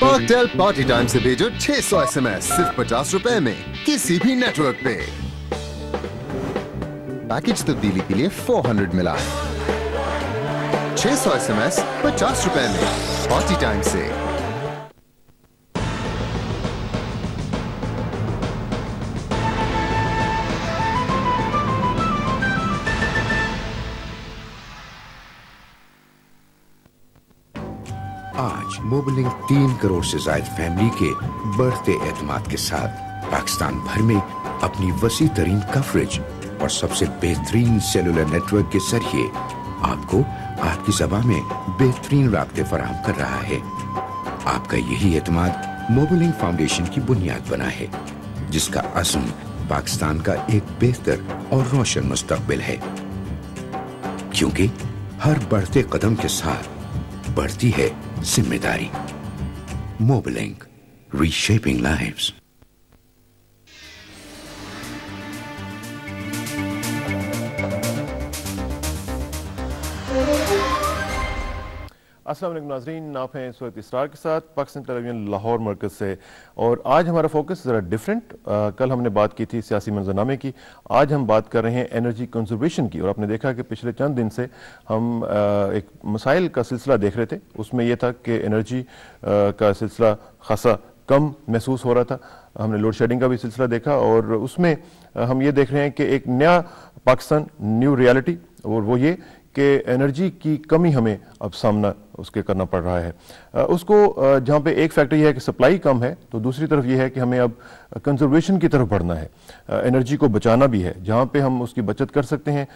पार्कटेल party time से भेजो 600 SMS सिर्फ़ पचास रुपए में किसी भी नेटवर्क पे। पैकेज तब्दीली के लिए 400 मिला 600 एसएमएस पचास रुपए में पार्टी टाइम से। आज तीन करोड़ से ज़्यादा फैमिली के बढ़ते एतमाद के साथ पाकिस्तान भर में अपनी वसी तरीन कवरेज और सबसे बेहतरीन सेलुलर नेटवर्क के ज़रिए आपको आपकी सभा में बेहतरीन रबते फराहम कर रहा है। आपका यही एतमाद मोबलिंग फाउंडेशन की बुनियाद बना है, जिसका असम पाकिस्तान का एक बेहतर और रोशन मुस्तकबिल है। क्योंकि हर बढ़ते कदम के साथ बढ़ती है ज़िम्मेदारी। मोबलिंग रीशेपिंग लाइव्स वालेकुम नाजरीन आप हैं इस इसरार के साथ पाकिस्तान टेलीविज़न लाहौर मरकज से। और आज हमारा फोकस ज़रा डिफरेंट कल हमने बात की थी सियासी मंजरनामे की। आज हम बात कर रहे हैं एनर्जी कंजर्वेशन की। और आपने देखा कि पिछले चंद दिन से हम आ, एक मसाइल का सिलसिला देख रहे थे। उसमें यह था कि एनर्जी आ, का सिलसिला खासा कम महसूस हो रहा था। हमने लोड शेडिंग का भी सिलसिला देखा। और उसमें हम ये देख रहे हैं कि एक नया पाकिस्तान न्यू रियलिटी और वो ये कि एनर्जी की कमी हमें अब सामना उसके करना पड़ रहा है। उसको जहाँ पे एक फैक्टर यह है कि सप्लाई कम है तो दूसरी तरफ़ यह है कि हमें अब कंजर्वेशन की तरफ़ बढ़ना है। एनर्जी को बचाना भी है, जहाँ पे हम उसकी बचत कर सकते हैं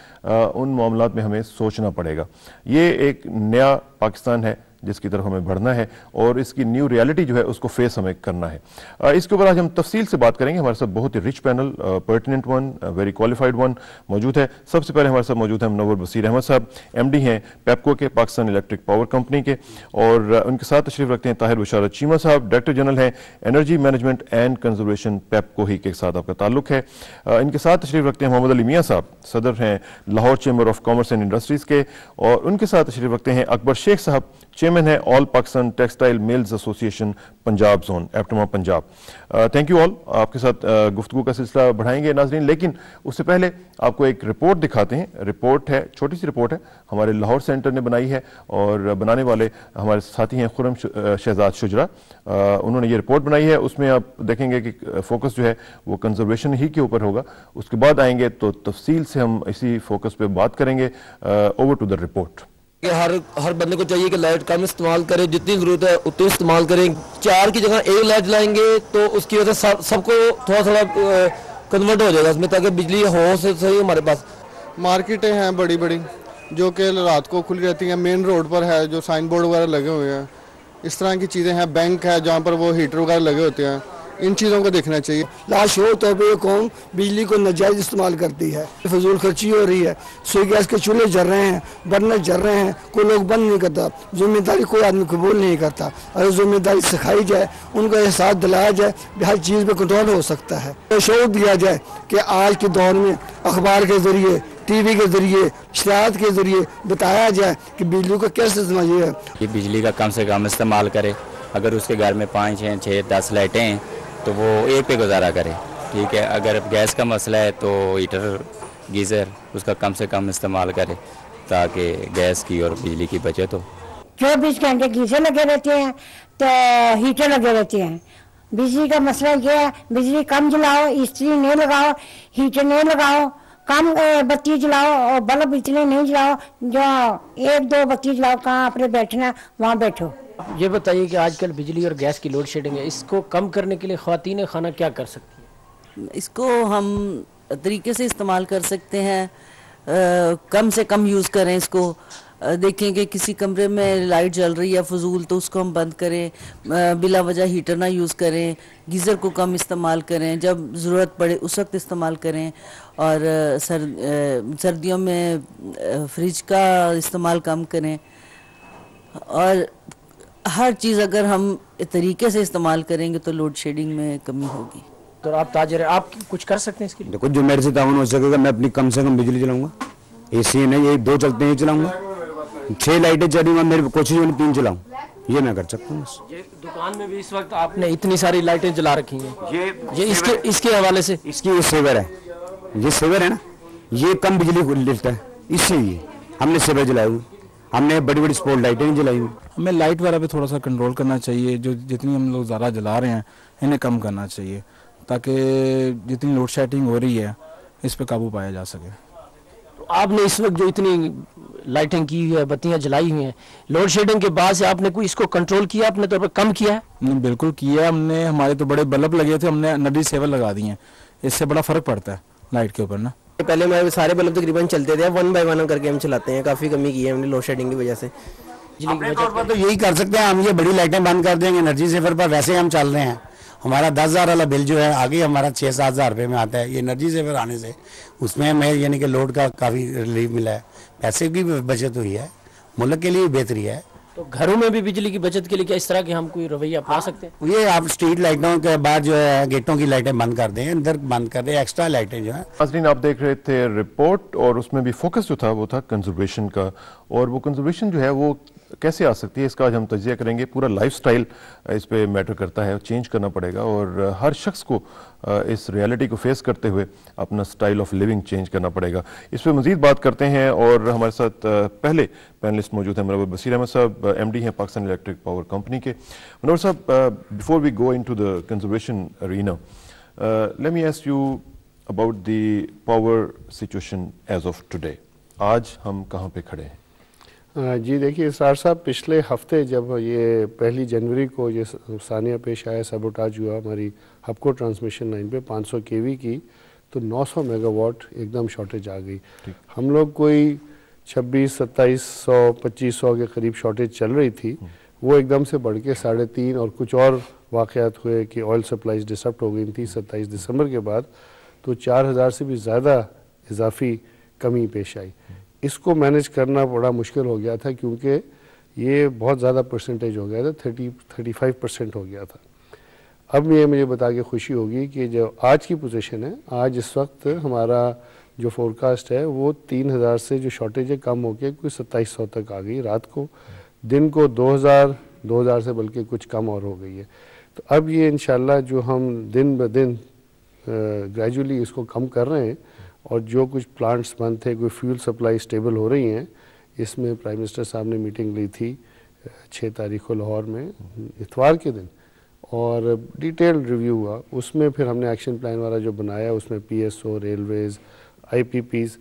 उन मामला में हमें सोचना पड़ेगा। ये एक नया पाकिस्तान है जिसकी तरफ़ हमें बढ़ना है और इसकी न्यू रियलिटी जो है उसको फेस हमें करना है। इसके ऊपर आज हम तफसील से बात करेंगे। हमारे साथ बहुत ही rich panel pertinent one very qualified one मौजूद है। सबसे पहले हमारे साथ मौजूद है मनोवर बसीर अहमद साहब एमडी हैं पैपको के, पाकिस्तान इलेक्ट्रिक पावर कंपनी के। और उनके साथ तशरीफ़ रखते हैं ताहिर बशारत चीमा साहब डायरेक्टर जनरल हैं energy management and conservation PEPCO ही के साथ आपका ताल्लुक है। इनके साथ तशरीफ़ रखते हैं मोहम्मद अली मियाँ साहब, सदर हैं Lahore chamber of commerce and industries के। और उनके साथ तशरीफ़ रखते हैं अकबर शेख साहब चेयरमैन है all Pakistan textile mills association Punjab zone APTMA Punjab thank you all आपके साथ uh, गुफ्तु का सिलसिला बढ़ाएँगे नाजरीन लेकिन उससे पहले आपको एक रिपोर्ट दिखाते हैं। रिपोर्ट है छोटी सी रिपोर्ट है हमारे लाहौर सेंटर ने बनाई है और बनाने वाले हमारे साथी हैं खुरम शहजाद शुजरा। उन्होंने ये रिपोर्ट बनाई है उसमें आप देखेंगे कि फोकस जो है वो कंजर्वेशन ही के ऊपर होगा। उसके बाद आएँगे तो तफसील से हम इसी फोकस पे बात करेंगे। ओवर टू द रिपोर्ट हर हर बंदे को चाहिए कि लाइट कम इस्तेमाल करें, जितनी ज़रूरत है उतनी इस्तेमाल करें। चार की जगह एक लाइट लाएँगे तो उसकी वजह से सबको थोड़ा थोड़ा कन्वर्ट हो जाएगा उसमें, ताकि बिजली हो, से सही हमारे पास। मार्केटें हैं बड़ी बड़ी जो कि रात को खुली रहती हैं। मेन रोड पर है, जो साइन बोर्ड वगैरह लगे हुए हैं। इस तरह की चीज़ें हैं, बैंक है, जहाँ पर वो हीटर वगैरह लगे होते हैं। इन चीज़ों को देखना चाहिए। लाशोर तौर पर कौन बिजली को नजायज इस्तेमाल करती है। फजूल खर्ची हो रही है। सुई गैस के चूल्हे जल रहे हैं, बर्नर जल रहे हैं, कोई लोग बंद नहीं करता। ज़िम्मेदारी कोई आदमी कबूल नहीं करता। अगर ज़िम्मेदारी सिखाई जाए, उनको एहसास दिलाया जाए हर चीज़ पर कंट्रोल हो सकता है। तो शोर दिया जाए कि आज के दौर में अखबार के ज़रिए टीवी के ज़रिए शरात के ज़रिए बताया जाए कि बिजली को कैसे समझिए ये बिजली का कम से कम इस्तेमाल करे। अगर उसके घर में पाँच हैं, छः, दस लाइटें हैं तो वो एक पे गुजारा करे। ठीक है, अगर गैस का मसला है तो हीटर, गीज़र उसका कम से कम इस्तेमाल करे ताकि गैस की और बिजली की बचत हो। चौबीस घंटे गीजर लगे रहते हैं तो हीटर लगे रहते हैं। बिजली का मसला यह है, बिजली कम जलाओ, इस्त्री नहीं लगाओ, हीटर नहीं लगाओ, कम बत्ती जलाओ और बल्ब इतने नहीं जलाओ, जो एक दो बत्ती जलाओ, कहाँ अपने बैठना, वहाँ बैठो। ये बताइए कि आजकल बिजली और गैस की लोड शेडिंग है इसको कम करने के लिए खातन खाना क्या कर सकती है? इसको हम तरीके से इस्तेमाल कर सकते हैं आ, कम से कम यूज़ करें इसको। देखें कि किसी कमरे में लाइट जल रही है फजूल तो उसको हम बंद करें बिला वजह हीटर ना यूज़ करें गीज़र को कम इस्तेमाल करें जब ज़रूरत पड़े उस वक्त इस्तेमाल करें। और सर सर्दियों में फ्रिज का इस्तेमाल कम करें। और हर चीज़ अगर हम तरीके से इस्तेमाल करेंगे तो लोड शेडिंग में कमी होगी। तो आप ताजर आप कुछ कर सकते हैं इसके लिए? देखो जो मेरे से ताउन हो सकेगा मैं अपनी कम से कम बिजली चलाऊँगा। ए सी नहीं ये दो चलते हैं चलाऊँगा। छह लाइटें चली मैं मेरी कोशिश होनी तीन चलाऊँ। ये मैं कर सकता हूँ ये दुकान में भी इस वक्त आपने इतनी सारी लाइटें जला रखी हैं। ये ये इसके इसके हवाले से। इसकी ये सेवर है। ये सेवर है ना? ये कम बिजली को लेता है। इससे ये हमने सेवर जलाई हुई हमने बड़ी बड़ी स्पॉट लाइटें नहीं जलाई हुई। हमें लाइट वाला पे थोड़ा सा कंट्रोल करना चाहिए जो जितनी हम लोग ज़्यादा जला रहे हैं इन्हें कम करना चाहिए ताकि जितनी लोड शेडिंग हो रही है इस पर काबू पाया जा सके। तो आपने इस वक्त जो इतनी लाइटिंग की हुई है बत्तियाँ जलाई हुई हैं लोड शेडिंग के बाद से आपने कोई इसको कंट्रोल किया अपने तौर पर कम किया है? बिल्कुल किया हमने हमारे तो बड़े बल्ब लगे थे हमने नदी सेवर लगा दिए हैं। इससे बड़ा फ़र्क पड़ता है। लाइट के ऊपर ना? पहले हमारे सारे बल्ब तकरीबन चलते थे वन बाय वन करके हम चलाते हैं। काफ़ी कमी की है हमने लोड शेडिंग की वजह से। अपने तौर पर तो यही कर सकते हैं हम ये बड़ी लाइटें बंद कर देंगे एनर्जी सेवर पर वैसे हम चल रहे हैं। हमारा दस हज़ार वाला बिल जो है आगे हमारा छः सात हज़ार रुपये में आता है। ये एनर्जी सेवर आने से उसमें हमें यानी कि लोड का काफ़ी रिलीफ मिला है। पैसे की भी बचत हुई है। मुल्क के लिए बेहतरी है। तो घरों में भी बिजली की बचत के लिए क्या इस तरह के हम कोई रवैया अपना सकते हैं? ये आप स्ट्रीट लाइटों के बाद जो है गेटों की लाइटें बंद कर दें अंदर बंद कर दें एक्स्ट्रा लाइटें जो है। नाजरीन आप देख रहे थे रिपोर्ट और उसमें भी फोकस जो था वो था कंजर्वेशन का और वो कंजर्वेशन जो है वो कैसे आ सकती है? इसका आज हम तजिया करेंगे। पूरा लाइफस्टाइल इस पे मैटर करता है। चेंज करना पड़ेगा और हर शख्स को इस रियलिटी को फेस करते हुए अपना स्टाइल ऑफ़ लिविंग चेंज करना पड़ेगा। इस पर मजीद बात करते हैं और हमारे साथ पहले पैनलिस्ट मौजूद हैं मनोवर बसीर अहमद साहब एम डी हैं पाकिस्तान इलेक्ट्रिक पावर कंपनी के। मनोवर साहब before we go into the conservation arena let me ask you about the power situation as of today आज हम कहाँ पे खड़े हैं? जी देखिए सर साहब पिछले हफ़्ते जब ये पहली जनवरी को ये सानिया पेश आया सबोटाज हुआ हमारी हपको ट्रांसमिशन लाइन पे 500 केवी की तो 900 मेगावाट एकदम शॉर्टेज आ गई। हम लोग कोई 26 27 सौ पच्चीस सौ के करीब शॉर्टेज चल रही थी वो एकदम से बढ़ के साढ़े तीन और कुछ और वाक़ात हुए कि ऑयल सप्लाईज डिसप्ट हो गई थी सत्ताईस दिसंबर के बाद तो चार हज़ार से भी ज़्यादा इजाफी कमी पेश आई। इसको मैनेज करना बड़ा मुश्किल हो गया था क्योंकि ये बहुत ज़्यादा परसेंटेज हो गया था थर्टी थर्टी फाइव परसेंट हो गया था। अब ये मुझे बता के खुशी होगी कि जो आज की पोजीशन है, आज इस वक्त हमारा जो फोरकास्ट है, वो तीन हज़ार से जो शॉर्टेज है, कम होकर कोई सत्ताईस सौ तक आ गई रात को। दिन को दो हज़ार दो हज़ार से बल्कि कुछ कम और हो गई है। तो अब ये इन जो हम दिन ब दिन ग्रेजुअली इसको कम कर रहे हैं और जो कुछ प्लांट्स बंद थे, कोई फ्यूल सप्लाई स्टेबल हो रही हैं, इसमें प्राइम मिनिस्टर साहब ने मीटिंग ली थी छः तारीख को लाहौर में, इतवार के दिन, और डिटेल रिव्यू हुआ। उसमें फिर हमने एक्शन प्लान वाला जो बनाया, उसमें पीएसओ रेलवेज़ आईपीपीज़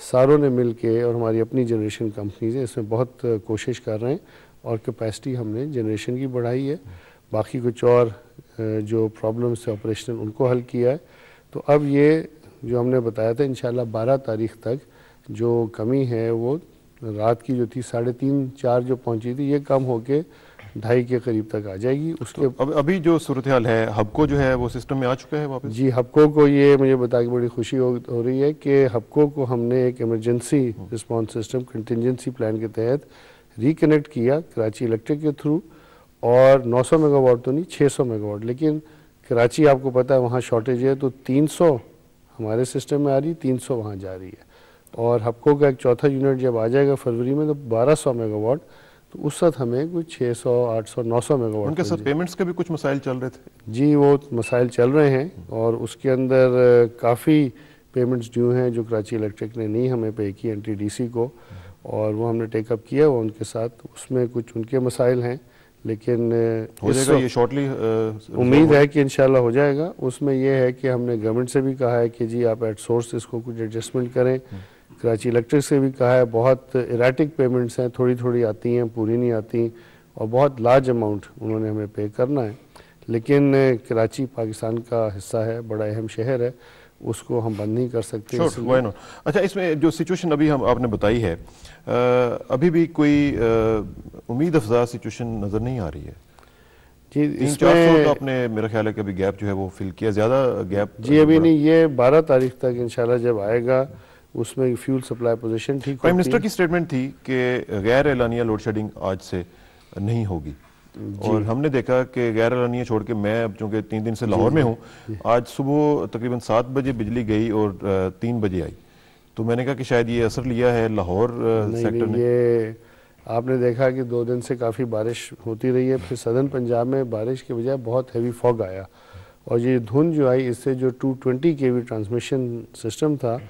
सारों ने मिल के और हमारी अपनी जनरेशन कंपनीज़ हैं, इसमें बहुत कोशिश कर रहे हैं, और कैपेसिटी हमने जनरेशन की बढ़ाई है। बाकी कुछ और जो प्रॉब्लम्स थे ऑपरेशनल उनको हल किया है। तो अब ये जो हमने बताया था इन बारह तारीख तक जो कमी है वो रात की जो थी साढ़े तीन चार जो पहुँची थी ये कम होके ढाई के करीब तक आ जाएगी। उसके तो अब अभी जो सूरत हाल है हबको जो है वो सिस्टम में आ चुका है वापस? जी हबको को ये मुझे बता के बड़ी खुशी हो, हो रही है कि हबको को हमने एक emergency response system contingency plan के तहत रिकनेक्ट किया कराची इलेक्ट्रिक के थ्रू और 900 मेगावाट तो नहीं 600 मेगावाट लेकिन कराची आपको पता है वहाँ शॉर्टेज है तो 300 हमारे सिस्टम में आ रही तीन सौ वहाँ जा रही है। और हपको का एक चौथा यूनिट जब आ जाएगा फरवरी में तो बारह सौ मेगावाट तो उस वक्त हमें कुछ छः सौ आठ सौ नौ सौ मेगावाट उनके साथ पेमेंट्स के भी कुछ मसाइल चल रहे थे? जी वो मसाइल चल रहे हैं और उसके अंदर काफ़ी पेमेंट्स ड्यू हैं जो कराची इलेक्ट्रिक ने नहीं हमें पे की एन को। और वो हमने टेकअप किया वो उनके साथ उसमें कुछ उनके मसाइल हैं। लेकिन हो जाएगा ये शॉर्टली उम्मीद है कि इंशाल्लाह हो जाएगा। उसमें यह है कि हमने गवर्नमेंट से भी कहा है कि जी आप एट सोर्स इसको कुछ एडजस्टमेंट करें। कराची इलेक्ट्रिक से भी कहा है बहुत इराटिक पेमेंट्स हैं थोड़ी थोड़ी आती हैं पूरी नहीं आती और बहुत लार्ज अमाउंट उन्होंने हमें पे करना है। लेकिन कराची पाकिस्तान का हिस्सा है बड़ा अहम शहर है उसको हम बंद नहीं कर सकते sure, अच्छा इसमें जो सिचुएशन अभी हम आपने बताई है आ, अभी भी कोई उम्मीद अफजा सिचुएशन नज़र नहीं आ रही है। जी तीन चार सौ तो आपने मेरा ख्याल है कि अभी गैप जो है वो फिल किया ज़्यादा गैप जी अभी नहीं ये बारह तारीख तक इंशाल्लाह जब आएगा उसमें फ्यूल सप्लाई पोजीशन ठीक प्राइम मिनिस्टर की स्टेटमेंट थी कि गैर एलानिया लोड शेडिंग आज से नहीं होगी। और हमने देखा कि गैर एलानिया छोड़ के मैं अब चूँकि तीन दिन से लाहौर में हूँ आज सुबह तकरीबन सात बजे बिजली गई और तीन बजे आई। तो मैंने कहा कि शायद ये असर लिया है लाहौर सेक्टर ने। ये आपने देखा कि दो दिन से काफ़ी बारिश होती रही है फिर सदर्न पंजाब में बारिश के बजाय बहुत हैवी फॉग आया। और ये धुंध जो आई इससे जो 220 ट्वेंटी के वी ट्रांसमिशन सिस्टम था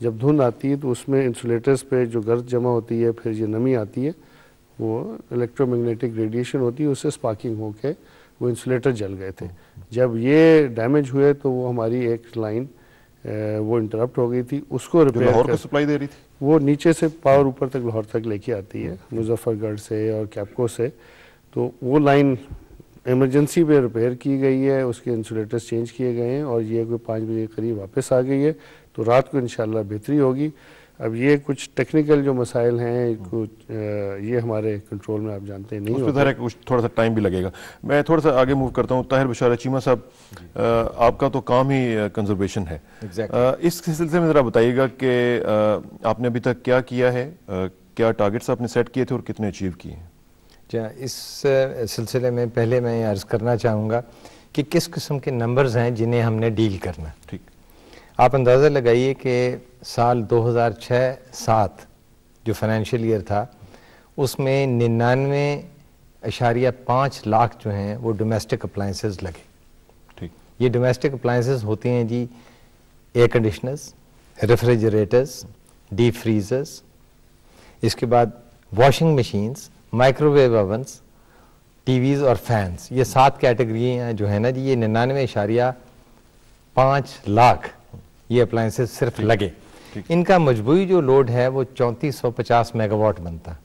जब धुंध आती है तो उसमें इंसुलेटर्स पे जो गर्द जमा होती है फिर ये नमी आती है वो इलेक्ट्रोमैग्नेटिक रेडिएशन होती है उससे स्पार्किंग होके वो इंसुलेटर जल गए थे। जब ये डैमेज हुए तो वो हमारी एक लाइन वो इंटरप्ट हो गई थी उसको रिपेयर लाहौर को सप्लाई दे रही थी। वो नीचे से पावर ऊपर तक लाहौर तक लेके आती है मुजफ्फरगढ़ से और कैपको से। तो वो लाइन इमरजेंसी पे रिपेयर की गई है उसके इंसुलेटर्स चेंज किए गए हैं और ये कोई पाँच बजे के करीब वापस आ गई है। तो रात को इन बेहतरी होगी। अब ये कुछ टेक्निकल जो मसाइल हैं कुछ ये हमारे कंट्रोल में आप जानते हैं नहीं उस पर कुछ थोड़ा सा टाइम भी लगेगा। मैं थोड़ा सा आगे मूव करता हूँ। ताहिर बशार चीमा साहब आपका तो काम ही कंजर्वेशन है। Exactly. इस सिलसिले में ज़रा बताइएगा कि आपने अभी तक क्या किया है क्या टारगेट्स आपने सेट किए थे और कितने अचीव किए हैं? अच्छा इस सिलसिले में पहले मैं अर्ज़ करना चाहूँगा कि किस किस्म के नंबर्स हैं जिन्हें हमने डील करना। ठीक। आप अंदाज़ा लगाइए कि साल 2006-7 जो फाइनेंशियल ईयर था उसमें निन्यानवे अशारिया पाँच लाख जो हैं वो डोमेस्टिक अप्लाइंसेस लगे। ठीक। ये डोमेस्टिक अप्लाइंसेस होते हैं जी air conditioners refrigerators deep freezers इसके बाद washing machines microwave ovens TVs और फैंस ये सात कैटेगरी हैं जो है ना जी ये निन्यानवे इशारिया पाँच लाख ये अप्लाइंसेस सिर्फ़ लगे। इनका मजबूरी जो लोड है वो चौंतीस सौ पचास मेगावाट बनता।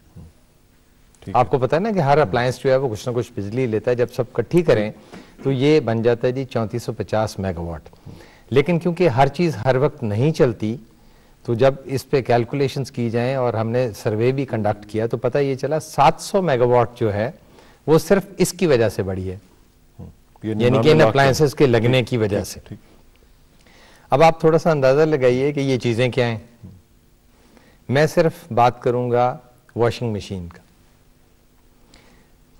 आपको पता है ना कि हर अप्लायंस जो है वो कुछ ना कुछ बिजली लेता है। जब सब इकट्ठी करें तो ये बन जाता है जी चौंतीस सौ पचास मेगावाट लेकिन क्योंकि हर चीज़ हर वक्त नहीं चलती तो जब इस पे कैलकुलेशंस की जाएँ और हमने सर्वे भी कंडक्ट किया तो पता ये चला 700 मेगावाट जो है वो सिर्फ़ इसकी वजह से बढ़ी है। यानी कि इन अप्लायंसेस के लगने की वजह से। अब आप थोड़ा सा अंदाज़ा लगाइए कि ये चीज़ें क्या हैं? मैं सिर्फ़ बात करूँगा वॉशिंग मशीन का।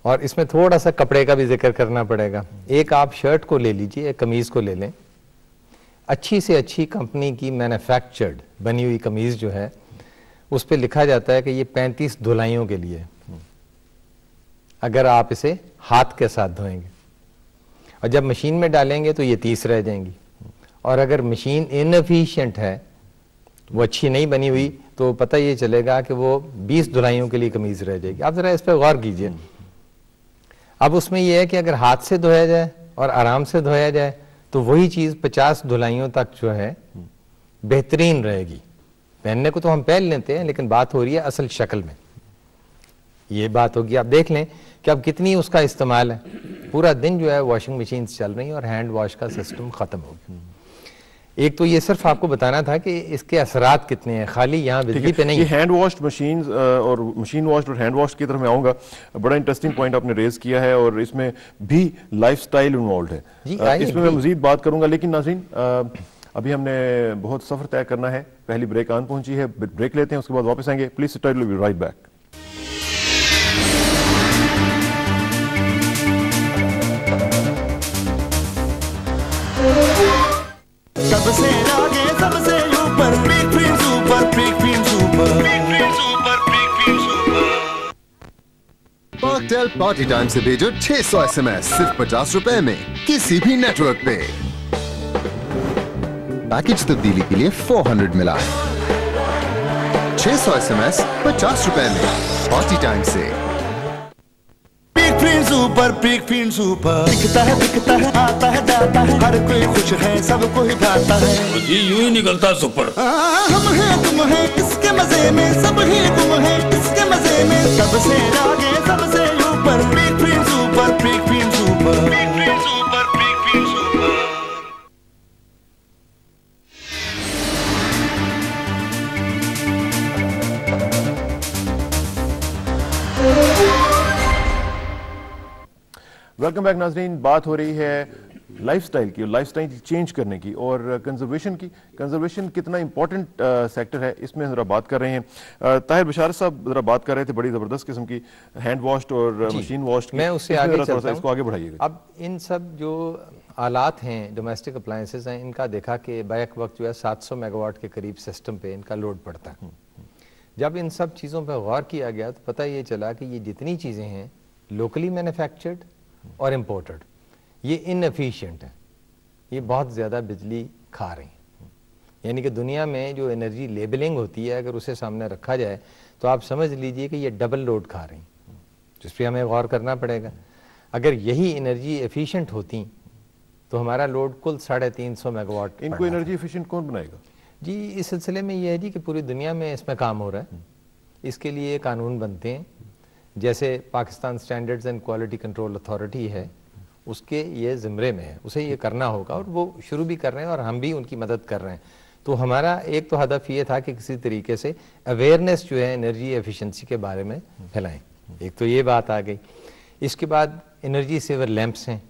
और इसमें थोड़ा सा कपड़े का भी ज़िक्र करना पड़ेगा। एक आप शर्ट को ले लीजिए, एक कमीज़ को ले लें। अच्छी से अच्छी कंपनी की मैन्युफैक्चर्ड बनी हुई कमीज़ जो है, उस पर लिखा जाता है कि ये 35 धुलाइयों के लिए अगर आप इसे हाथ के साथ धोएँगे। और जब मशीन में डालेंगे तो ये तीस रह जाएँगी। और अगर मशीन इनफिशियंट है, वो अच्छी नहीं बनी हुई तो पता ये चलेगा कि वो 20 धुलाइयों के लिए कमीज रह जाएगी। आप जरा इस पर गौर कीजिए। अब उसमें यह है कि अगर हाथ से धोया जाए और आराम से धोया जाए तो वही चीज़ 50 धुलाइयों तक जो है, बेहतरीन रहेगी। पहनने को तो हम पहन लेते हैं, लेकिन बात हो रही है असल शक्ल में। ये बात होगी। आप देख लें कि अब कितनी उसका इस्तेमाल है। पूरा दिन जो है वॉशिंग मशीन चल रही है और हैंड वॉश का सिस्टम खत्म हो गया। एक तो ये सिर्फ़ आपको बताना था कि इसके असरात कितने हैं। खाली यहाँ बिजली पे नहीं हैंड वॉश्ड मशीन और मशीन वॉश्ड और हैंड वॉश की तरफ़ मैं आऊँगा। बड़ा इंटरेस्टिंग पॉइंट आपने रेज किया है और इसमें भी लाइफ स्टाइल इन्वॉल्व है इसमें मैं मजीद बात करूँगा लेकिन नाजीन अभी हमने बहुत सफ़र तय करना है। पहली ब्रेक आन पहुँची है ब्रेक लेते हैं उसके बाद वापस आएँगे। प्लीज़ राइट बैक पार्कटेल पार्टी टाइम से भेजो 600 एसएमएस सिर्फ़ पचास रुपए में किसी भी नेटवर्क पे। पैकेज तब्दीली के लिए 400 मिला 600 एसएमएस पचास रुपए में पार्टी टाइम से। सुपर पिक फिन सुपर दिखता है दिखता है आता है जाता है। हर कोई खुश है सबको ही भाता है। जी यूँ ही निकलता सुपर हम हैं तुम हैं किसके मज़े में? सब ही तुम हैं किसके मज़े में? सबसे आगे सबसे वेलकम बैक नाजरीन। बात हो रही है लाइफस्टाइल की और लाइफस्टाइल चेंज करने की और कंजर्वेशन की। कंजर्वेशन कितना इंपॉर्टेंट सेक्टर है इसमें ज़रा बात कर रहे हैं। ताहिर बशार साहब ज़रा बात कर रहे थे बड़ी ज़बरदस्त किस्म की हैंड वॉश्ड और मशीन वॉश्ड मैं उससे आगे चलता इसको आगे बढ़ाइएगा। अब इन सब जो आलात हैं डोमेस्टिक अप्लाइंसेस हैं इनका देखा कि बैक वक्त जो है 700 मेगावाट के करीब सिस्टम पे इनका लोड पड़ता है। जब इन सब चीज़ों पर गौर किया गया तो पता ये चला कि ये जितनी चीज़ें हैं लोकली मैन्युफैक्चर्ड और इम्पोर्टेड ये इनएफिशिएंट हैं. ये बहुत ज़्यादा बिजली खा रही हैं। यानी कि दुनिया में जो एनर्जी लेबलिंग होती है अगर उसे सामने रखा जाए तो आप समझ लीजिए कि ये डबल लोड खा रही जिस पर हमें गौर करना पड़ेगा। अगर यही एनर्जी एफिशिएंट होती तो हमारा लोड कुल साढ़े तीन सौ मेगावाट इनको एनर्जी एफिशिएंट कौन बनाएगा? जी इस सिलसिले में यह है जी कि पूरी दुनिया में इसमें काम हो रहा है। इसके लिए कानून बनते हैं। जैसे Pakistan standards and quality control authority है, उसके ये ज़िम्रे में है, उसे ये करना होगा और वो शुरू भी कर रहे हैं और हम भी उनकी मदद कर रहे हैं। तो हमारा एक तो हदफ ये था कि किसी तरीके से अवेयरनेस जो है एनर्जी एफिशिएंसी के बारे में फैलाएँ। एक तो ये बात आ गई। इसके बाद एनर्जी सेवर लैंप्स हैं,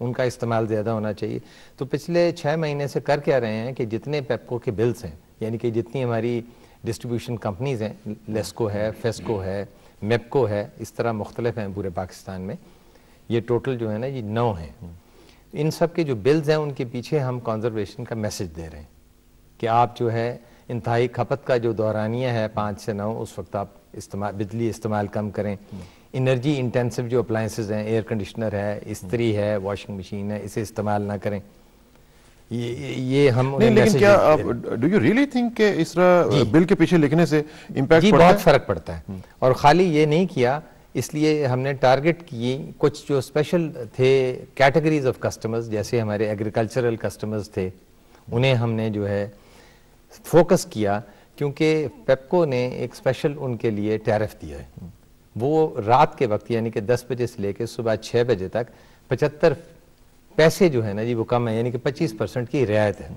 उनका इस्तेमाल ज़्यादा होना चाहिए। तो पिछले छः महीने से कर क्या रहे हैं कि जितने पेपको के बिल्स हैं, यानी कि जितनी हमारी डिस्ट्रीब्यूशन कंपनीज़ हैं लेस्को है फेस्को है मेपको है, इस तरह मुख्तलिफ़ हैं पूरे पाकिस्तान में। ये टोटल जो है ना, ये नौ हैं। इन सब के जो बिल्स हैं, उनके पीछे हम कंजर्वेशन का मैसेज दे रहे हैं कि आप जो है, इंतहाई खपत का जो दौरानिया है, पाँच से नौ, उस वक्त आप इस्तेमाल बिजली इस्तेमाल कम करें। इनर्जी इंटेंसिव जो अप्लाइंसेज हैं एयर कंडीशनर है, इस्त्री है वॉशिंग मशीन है, इसे इस्तेमाल ना करें। ये ये हम नहीं लेकिन क्या आप डू यू रियली थिंक कि इस बिल के पीछे लिखने से इम्पैक्ट बहुत फ़र्क पड़ता है। और खाली ये नहीं किया इसलिए हमने टारगेट किए कुछ जो स्पेशल थे कैटेगरीज ऑफ़ कस्टमर्स जैसे हमारे एग्रीकल्चरल कस्टमर्स थे उन्हें हमने जो है फोकस किया क्योंकि पेप्को ने एक स्पेशल उनके लिए टैरिफ दिया है। वो रात के वक्त यानी कि 10 बजे से लेकर सुबह 6 बजे तक 75 पैसे जो है ना जी वो कम है यानी कि 25 परसेंट की रियायत है।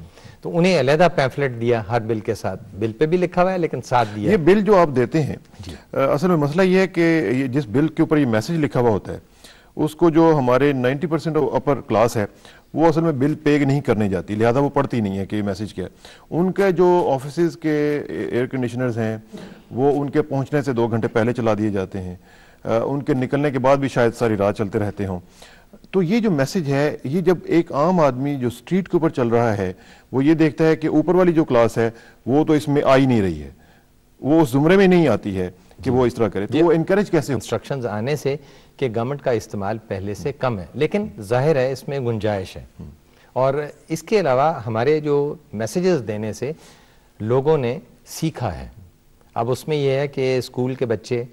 तो उन्हें अलहदा पैम्फलेट दिया हर बिल के साथ। बिल पे भी लिखा हुआ है लेकिन साथ दिया ये बिल जो आप देते हैं असल में मसला ये है कि ये जिस बिल के ऊपर ये मैसेज लिखा हुआ होता है उसको जो हमारे 90 परसेंट अपर क्लास है वो असल में बिल पे नहीं करने जाती लिहाजा वो पढ़ती नहीं है कि मैसेज क्या है। उनके जो ऑफ़िस के एयर कंडीशनर्स हैं वो उनके पहुँचने से दो घंटे पहले चला दिए जाते हैं। उनके निकलने के बाद भी शायद सारी रात चलते रहते हों। तो ये जो मैसेज है ये जब एक आम आदमी जो स्ट्रीट के ऊपर चल रहा है वो ये देखता है कि ऊपर वाली जो क्लास है वो तो इसमें आ ही नहीं रही है। वो उस जुमरे में नहीं आती है कि वो इस तरह करे। तो वो इनकरेज कैसे इंस्ट्रक्शंस आने से कि गवर्नमेंट का इस्तेमाल पहले से कम है। लेकिन ज़ाहिर है इसमें गुंजाइश है। और इसके अलावा हमारे जो मैसेजेस देने से लोगों ने सीखा है। अब उसमें यह है कि स्कूल के बच्चे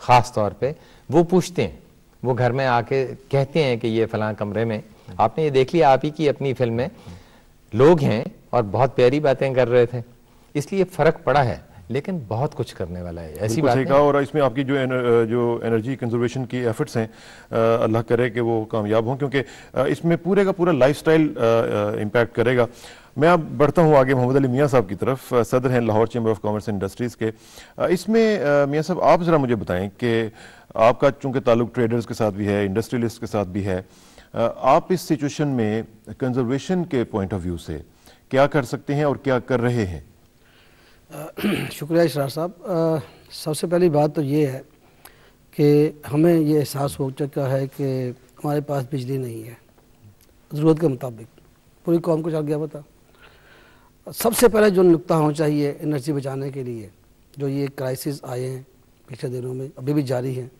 ख़ास तौर पे वो पूछते हैं। वो घर में आके कहते हैं कि ये फलां कमरे में। आपने ये देख लिया आप ही की अपनी फ़िल्म में। लोग हैं और बहुत प्यारी बातें कर रहे थे। इसलिए फ़र्क पड़ा है लेकिन बहुत कुछ करने वाला है। ऐसी बात है। और इसमें आपकी जो एनर, जो एनर्जी कंजर्वेशन की एफर्ट्स हैं अल्लाह करे कि वो कामयाब हों क्योंकि इसमें पूरे का पूरा लाइफस्टाइल इम्पैक्ट करेगा। मैं अब बढ़ता हूँ आगे मोहम्मद अली मियाँ साहब की तरफ़। सदर हैं Lahore chamber of commerce industries के। इसमें मियाँ साहब आप ज़रा मुझे बताएँ कि आपका चूँकि ताल्लुक ट्रेडर्स के साथ भी है इंडस्ट्रियलिस्ट के साथ भी है आप इस सिचुएशन में कंजर्वेशन के पॉइंट ऑफ़ व्यू से क्या कर सकते हैं और क्या कर रहे हैं? शुक्रिया इशरार साहब। सबसे पहली बात तो ये है कि हमें ये एहसास हो चुका है कि हमारे पास बिजली नहीं है। ज़रूरत के मुताबिक। पूरी कौम को चल गया पता। सबसे पहले जो नुकता होना चाहिए एनर्जी बचाने के लिए, जो ये क्राइसिस आए हैं पिछले दिनों में, अभी भी जारी हैं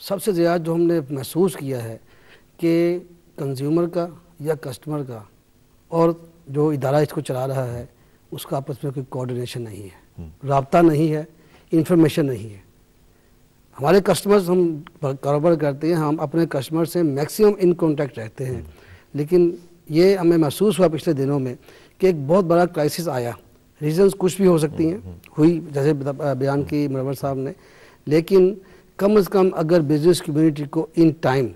सबसे ज़्यादा जो हमने महसूस किया है कि कंज्यूमर का या कस्टमर का और जो इदारा इसको चला रहा है उसका आपस में कोई कोऑर्डिनेशन नहीं है। हम्म। रबता नहीं है इंफॉर्मेशन नहीं है। हमारे कस्टमर्स हम कारोबार करते हैं हम अपने कस्टमर से मैक्सिमम इन कांटेक्ट रहते हैं। हम्म। लेकिन ये हमें महसूस हुआ पिछले दिनों में कि एक बहुत बड़ा क्राइसिस आया। रीजंस कुछ भी हो सकती हैं हम्म, हुई जैसे बयान की मुरवर साहब ने। लेकिन कम अज़ कम अगर बिज़नेस कम्युनिटी को इन टाइम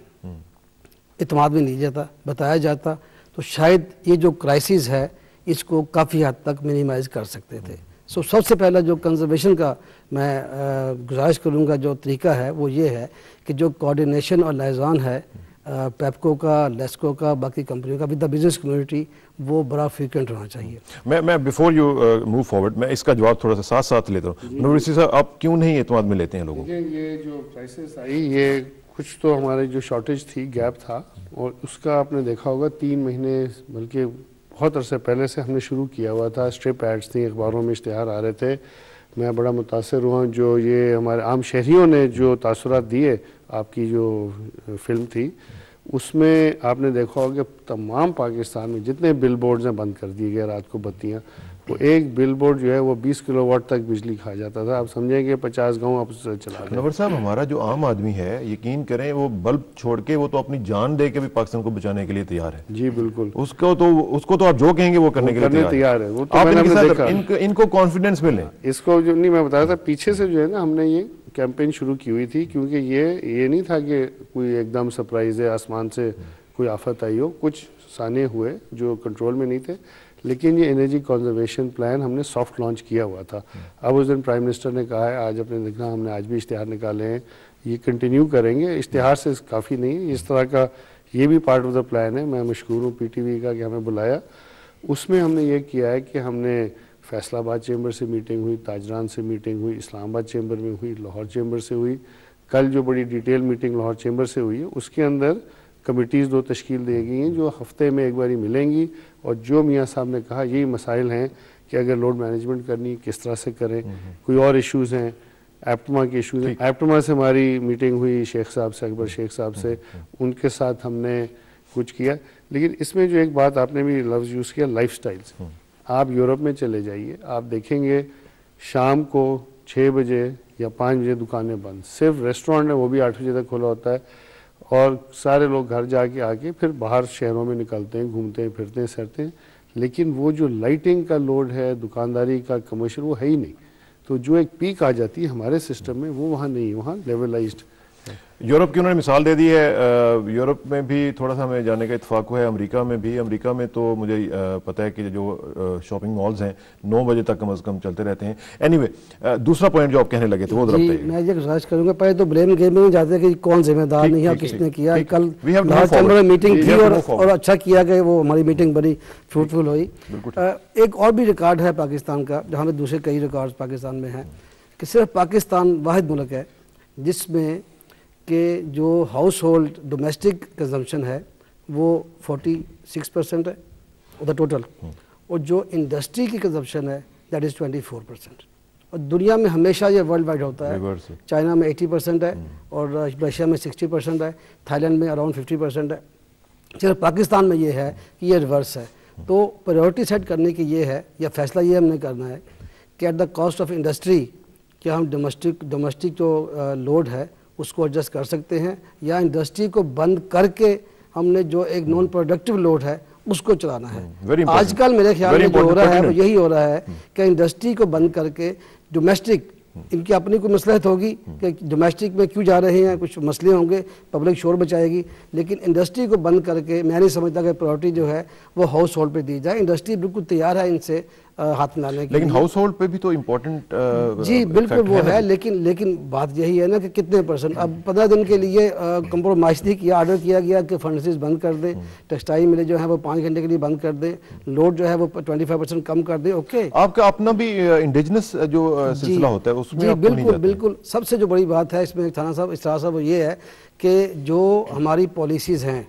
इतमाद में नहीं जाता बताया जाता तो शायद ये जो क्राइसिस है इसको काफ़ी हद तक मिनिमाइज कर सकते थे। सो so, सबसे पहला जो कंजर्वेशन का मैं गुजारिश करूँगा जो तरीका है वो ये है कि जो कोऑर्डिनेशन और लाइजान है पेपको का लेस्को का बाकी कंपनियों का विद द बिज़नेस कम्युनिटी वो बड़ा फ्रिक्वेंट होना चाहिए। मैं मैं बिफोर यू मूव फॉरवर्ड मैं इसका जवाब थोड़ा सा साथ साथ लेता हूँ। नूरसी साहब आप क्यों नहीं एतमाद में लेते हैं लोगों ये जो क्राइसिस आई ये कुछ तो हमारे जो शॉर्टेज थी गैप था और उसका आपने देखा होगा तीन महीने बल्कि बहुत अरसे पहले से हमने शुरू किया हुआ था। स्ट्रिप एड्स थी अखबारों में इश्तहार आ रहे थे। मैं बड़ा मुतासर हुआ जो ये हमारे आम शहरियों ने जो तासुरात दिए आपकी जो फ़िल्म थी उसमें आपने देखा होगा कि तमाम पाकिस्तान में जितने बिल बोर्ड्स हैं बंद कर दिए गए रात को बत्तियाँ वो एक बिल बोर्ड जो है वो 20 किलो वाट तक बिजली खा जाता था। आप समझेंगे 50 गाँव आप उससे चला नवर साहब हमारा जो आम आदमी है यकीन करें वो बल्ब छोड़ के वो तो अपनी जान दे के भी पाकिस्तान को बचाने के लिए तैयार है। जी बिल्कुल। उसको तो उसको तो आप जो कहेंगे वो करने वो के लिए तैयार है। वो तो आप इनको कॉन्फिडेंस मिले। इसको जो नहीं मैं बताया था पीछे से जो है ना हमने ये कैंपेन शुरू की हुई थी, क्योंकि ये ये नहीं था कि कोई एकदम सरप्राइज़ है, आसमान से कोई आफत आई हो। कुछ साने हुए जो कंट्रोल में नहीं थे, लेकिन ये एनर्जी कंजर्वेशन प्लान हमने सॉफ्ट लॉन्च किया हुआ था। अब उस दिन प्राइम मिनिस्टर ने कहा है, आज अपने देखना, हमने आज भी इश्तहार निकाले हैं, ये कंटिन्यू करेंगे। इश्तहार से काफ़ी नहीं है, इस तरह का ये भी पार्ट ऑफ़ द प्लान है। मैं मशहूर हूँ पीटीवी का कि हमें बुलाया। उसमें हमने ये किया है कि हमने फैसलाबाद चैम्बर से मीटिंग हुई ताजरान से मीटिंग हुई इस्लामाबाद चैम्बर में हुई लाहौर चैम्बर से हुई। कल जो बड़ी डिटेल मीटिंग लाहौर चैम्बर से हुई है उसके अंदर कमिटीज़ दो तश्कील दी गई हैं जो हफ़्ते में एक बारी मिलेंगी। और जो मियाँ साहब ने कहा यही मसाइल हैं कि अगर लोड मैनेजमेंट करनी किस तरह से करें कोई और इश्यूज़ हैं एप्टमा के इशूज़ हैं। एप्टमा से हमारी मीटिंग हुई शेख साहब से अकबर शेख साहब से उनके साथ हमने कुछ किया। लेकिन इसमें जो एक बात आपने भी लफ्ज़ यूज़ किया लाइफ स्टाइल्स आप यूरोप में चले जाइए। आप देखेंगे शाम को छः बजे या पाँच बजे दुकानें बंद। सिर्फ़ रेस्टोरेंट है, वो भी आठ बजे तक खुला होता है। और सारे लोग घर जाके आके फिर बाहर शहरों में निकलते हैं, घूमते हैं, फिरते हैं सरते हैं। लेकिन वो जो लाइटिंग का लोड है, दुकानदारी का कमर्शियल वो है ही नहीं। तो जो एक पीक आ जाती है हमारे सिस्टम में, वो वहाँ नहीं वहाँ लेवलाइज्ड यूरोप की उन्होंने मिसाल दे दी है यूरोप में भी थोड़ा सा हमें जाने का इतफाक हुआ है अमेरिका में भी। अमेरिका में तो मुझे पता है कि जो शॉपिंग मॉल्स हैं नौ बजे तक कम अज़ कम चलते रहते हैं। एनीवे anyway, दूसरा पॉइंट जो आप कहने लगे थे वो जी मैं ये गुजारिश करूँगा पहले तो ब्लेम गेम में जाते कि कौन जिम्मेदार नहीं है किसने किया। कल में मीटिंग की और, अच्छा किया कि वो हमारी मीटिंग बड़ी फ्रूटफुल हुई। एक और भी रिकॉर्ड है पाकिस्तान का जहाँ में दूसरे कई रिकॉर्ड पाकिस्तान में हैं कि सिर्फ़ पाकिस्तान वाहिद मुल्क है जिसमें कि जो हाउस होल्ड डोमेस्टिक कंजम्पशन है वो 46 परसेंट है द टोटल और जो इंडस्ट्री की कंजम्पशन है दैट इज़ 24 परसेंट और दुनिया में हमेशा ये वर्ल्ड वाइड होता है। चाइना में 80 परसेंट है और रशिया में 60 परसेंट है थाईलैंड में अराउंड 50 परसेंट है। चलो पाकिस्तान में ये है कि ये रिवर्स है। तो प्रायोरिटी सेट करने की ये है या फैसला ये हमने करना है कि at the cost of industry क्या हम डोमेस्टिक डोमेस्टिक जो लोड है उसको एडजस्ट कर सकते हैं या इंडस्ट्री को बंद करके हमने जो एक नॉन प्रोडक्टिव लोड है उसको चलाना है। आजकल मेरे ख्याल में जो हो रहा है वो यही हो रहा है कि इंडस्ट्री को बंद करके डोमेस्टिक इनकी अपनी कोई मसलहत होगी कि डोमेस्टिक में क्यों जा रहे हैं कुछ मसले होंगे पब्लिक शोर बचाएगी लेकिन इंडस्ट्री को बंद करके मैं नहीं समझता कि प्रायोरिटी जो है वो हाउस होल्ड पर दी जाए। इंडस्ट्री बिल्कुल तैयार है इनसे हाथ मिलाने के लेकिन हाउस होल्ड पे भी तो इम्पोर्टेंट जी बिल्कुल वो है लेकिन लेकिन बात यही है ना कि कितने परसेंट अब पंद्रह दिन के लिए कंप्रोमाइज नहीं किया ऑर्डर किया गया कि फर्नेसेस बंद कर दे टेक्सटाइल मिले जो है वो पाँच घंटे के लिए बंद कर दे लोड जो है वो ट्वेंटी फाइव परसेंट कम कर दे ओके आपका अपना भी इंडिजिनस जो सिलसिला होता है उसमें जी बिल्कुल बिल्कुल। सबसे जो बड़ी बात है इसमें थाना साहब इस साहब वो ये है कि जो हमारी पॉलिसीज़ हैं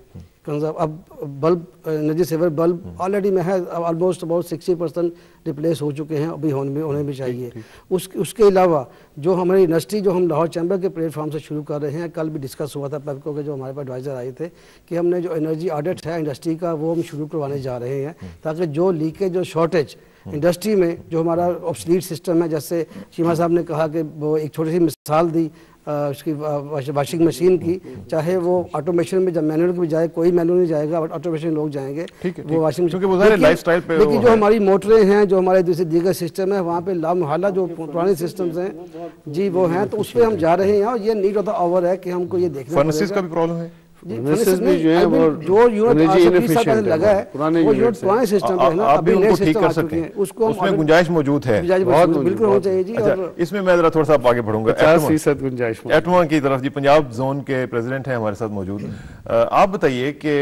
कंजर्व अब bulb energy saver bulb already में है almost about sixty percent replace हो चुके हैं अभी होने भी होने भी चाहिए। उस उसके अलावा जो हमारी इंडस्ट्री जो हम लाहौर चैम्बर के प्लेटफॉर्म से शुरू कर रहे हैं कल भी डिस्कस हुआ था पेपको के जो हमारे पास एडवाइज़र आए थे कि हमने जो एनर्जी ऑडिट है इंडस्ट्री का वो हम शुरू करवाने जा रहे हैं ताकि जो लीकेज जो शॉर्टेज इंडस्ट्री में जो हमारा ऑब्सलीट सिस्टम है जैसे शीमा साहब ने कहा कि वो एक छोटी सी मिसाल दी उसकी वॉशिंग मशीन की चाहे वो ऑटोमेशन में जब मैनुअल की जाए कोई मैनुअल नहीं जाएगा बट ऑटोमेशन लोग जाएँगे वो वॉशिंग मशीन लेकिन- जो हमारी मोटरें हैं जो हमारे दूसरे दीगर सिस्टम है वहाँ पे लामहला जो पुराने सिस्टम्स हैं जी वो हैं तो उस पर हम जा रहे हैं और ये नीड ऑफ़ द आवर है कि हमको ये देखना फर्नेसेस का भी प्रॉब्लम है। भी नहीं, जो है I mean, वो जो यूनिट energy आज से बीस साल inefficient पहले है, लगा है पुराने वो यूनिट पुराने सिस्टम पे है ना आप भी उनको ठीक कर सकते हैं हैं। उसको उसमें गुंजाइश मौजूद है। बहुत बिल्कुल बिल्कुल चाहिए जी अच्छा इसमें मैं जरा थोड़ा सा आगे बढ़ूँगा। पचास फ़ीसद गुंजाइश एटमा की तरफ़ जी पंजाब जोन के प्रेसिडेंट हैं हमारे साथ मौजूद। आप बताइए कि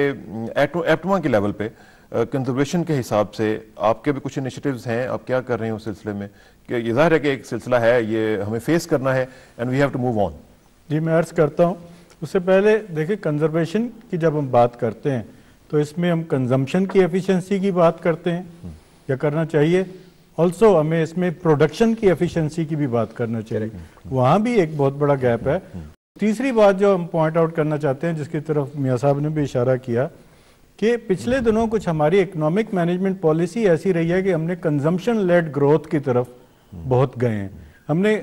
एटमा एटमा के लेवल पे कंजर्वेशन के हिसाब से आपके भी कुछ इनिशिएटिव्स हैं? आप क्या कर रहे हैं उस सिलसिले में? कि ये ज़ाहिर है कि एक सिलसिला है ये हमें फेस करना है and we have to move on जी मैं अर्ज़ करता हूँ उससे पहले देखिए कंजर्वेशन की जब हम बात करते हैं तो इसमें हम कंजम्पशन की एफिशिएंसी की बात करते हैं, या करना चाहिए। ऑल्सो हमें इसमें प्रोडक्शन की एफिशिएंसी की भी बात करना चाहिए। वहाँ भी एक बहुत बड़ा गैप है। तीसरी बात जो हम पॉइंट आउट करना चाहते हैं, जिसकी तरफ़ मियाँ साहब ने भी इशारा किया, कि पिछले दिनों कुछ हमारी इकोनॉमिक मैनेजमेंट पॉलिसी ऐसी रही है कि हमने कंजम्पशन लेड ग्रोथ की तरफ़ बहुत गए हैं। हमने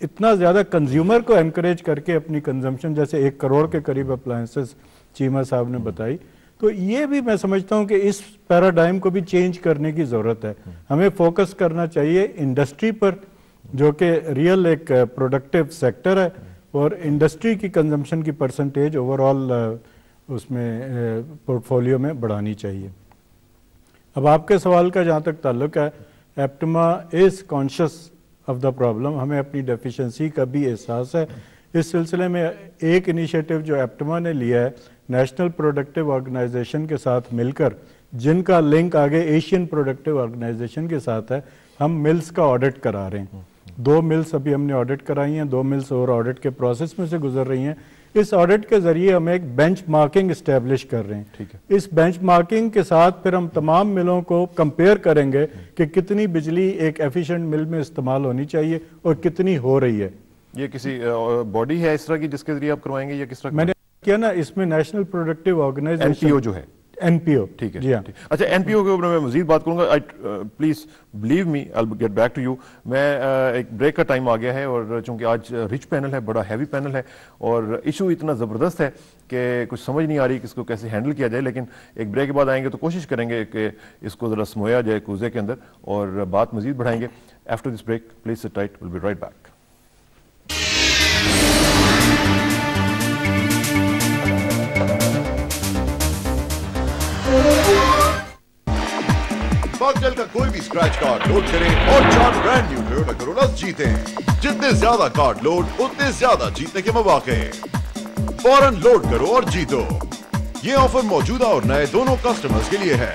इतना ज़्यादा कंज्यूमर को एनकरेज करके अपनी कंजम्पशन जैसे एक करोड़ के करीब अप्लायंसेस चीमा साहब ने बताई। तो ये भी मैं समझता हूँ कि इस पैराडाइम को भी चेंज करने की ज़रूरत है। हमें फोकस करना चाहिए इंडस्ट्री पर, जो कि रियल एक प्रोडक्टिव सेक्टर है, और इंडस्ट्री की कंजम्पशन की परसेंटेज ओवरऑल उसमें पोर्टफोलियो में बढ़ानी चाहिए। अब आपके सवाल का जहाँ तक ताल्लुक है APTMA is conscious of the problem हमें अपनी डेफिशिएंसी का भी एहसास है। इस सिलसिले में एक इनिशिएटिव जो एप्टमा ने लिया है नेशनल प्रोडक्टिव ऑर्गेनाइजेशन के साथ मिलकर, जिनका लिंक आगे एशियन प्रोडक्टिव ऑर्गेनाइजेशन के साथ है, हम मिल्स का ऑडिट करा रहे हैं। दो मिल्स अभी हमने ऑडिट कराई हैं, दो मिल्स और ऑडिट के प्रोसेस में से गुजर रही हैं। इस ऑडिट के ज़रिए हम एक बेंच मार्किंग इस्टेब्लिश कर रहे हैं। ठीक है। इस बेंच मार्किंग के साथ फिर हम तमाम मिलों को कंपेयर करेंगे कि कितनी बिजली एक एफिशिएंट मिल में इस्तेमाल होनी चाहिए और कितनी हो रही है। ये किसी बॉडी है इस तरह की जिसके ज़रिए आप करवाएँगे या किस तरह मैंने किया ना इसमें नेशनल प्रोडक्टिव ऑर्गेनाइजेशन जो है। एनपीओ ठीक है जी हाँ। अच्छा एनपीओ के ऊपर मैं मजीद बात करूँगा। I please believe me I get back to you मैं uh, एक ब्रेक का टाइम आ गया है और चूँकि आज रिच पैनल है बड़ा हैवी पैनल है और इशू इतना ज़बरदस्त है कि कुछ समझ नहीं आ रही कि इसको कैसे हैंडल किया जाए लेकिन एक ब्रेक के बाद आएँगे तो कोशिश करेंगे कि इसको ज़रा समोया जाए कूजे के अंदर और बात मजीद बढ़ाएँगे। After this break please tight will be right back mocktail का कोई भी स्क्रैच कार्ड लोड करें और चार ब्रांड न्यू टोयोटा करोला जीते। जितने ज़्यादा कार्ड लोड उतने ज़्यादा जीतने के मौके। फ़ौरन लोड करो और जीतो। ये ऑफ़र मौजूदा और नए दोनों कस्टमर्स के लिए है।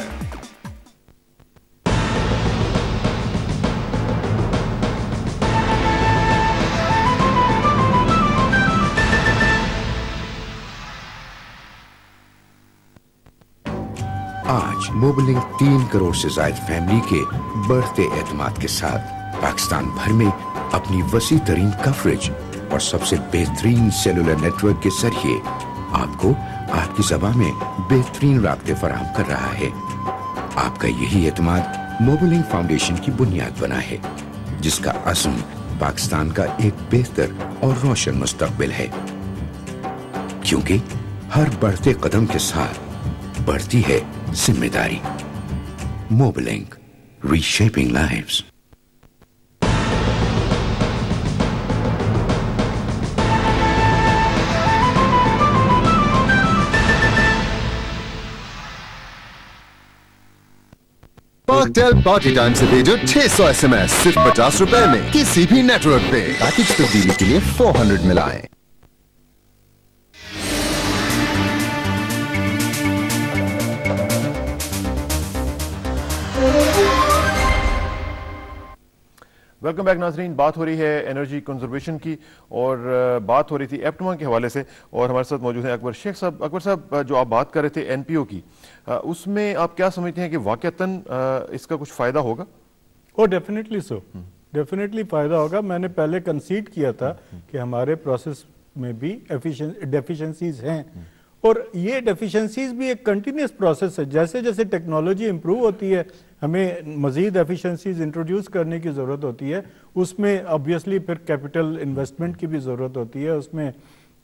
मोबलिंग तीन करोड़ से ज़्यादा फैमिली के बढ़ते एतमाद के साथ पाकिस्तान भर में अपनी वसी तरीन कवरेज और सबसे बेहतरीन सेलुलर नेटवर्क के ज़रिए आपको आपकी सभा में बेहतरीन रबते फराम कर रहा है। आपका यही एतमाद मोबलिंग फाउंडेशन की बुनियाद बना है, जिसका असम पाकिस्तान का एक बेहतर और रोशन मुस्तकबिल है। क्योंकि हर बढ़ते कदम के साथ बढ़ती है ज़िम्मेदारी मोबलिंग रीशेपिंग लाइव्स पार्कटेल पार्टी टाइम से भेजो 600 एसएमएस सिर्फ़ पचास रुपए में किसी भी नेटवर्क पे पैकेज तब्दीली के लिए 400 मिलाएँ वेलकम बैक नाजरीन बात हो रही है एनर्जी कंजर्वेशन की और बात हो रही थी एप्टमा के हवाले से और हमारे साथ मौजूद हैं अकबर शेख साहब। अकबर साहब जो आप बात कर रहे थे एनपीओ की उसमें आप क्या समझते हैं कि वाकता इसका कुछ फ़ायदा होगा? ओ डेफिनेटली सो डेफिनेटली फ़ायदा होगा। मैंने पहले कंसीड किया था कि हमारे प्रोसेस में भी डेफिशिएंसीज हैं। और ये डेफिशिएंसीज भी एक कंटिन्यूस प्रोसेस है। जैसे जैसे टेक्नोलॉजी इंप्रूव होती है हमें मजीद एफिशिएंसीज इंट्रोड्यूस करने की ज़रूरत होती है। उसमें ऑब्वियसली फिर कैपिटल इन्वेस्टमेंट की भी ज़रूरत होती है उसमें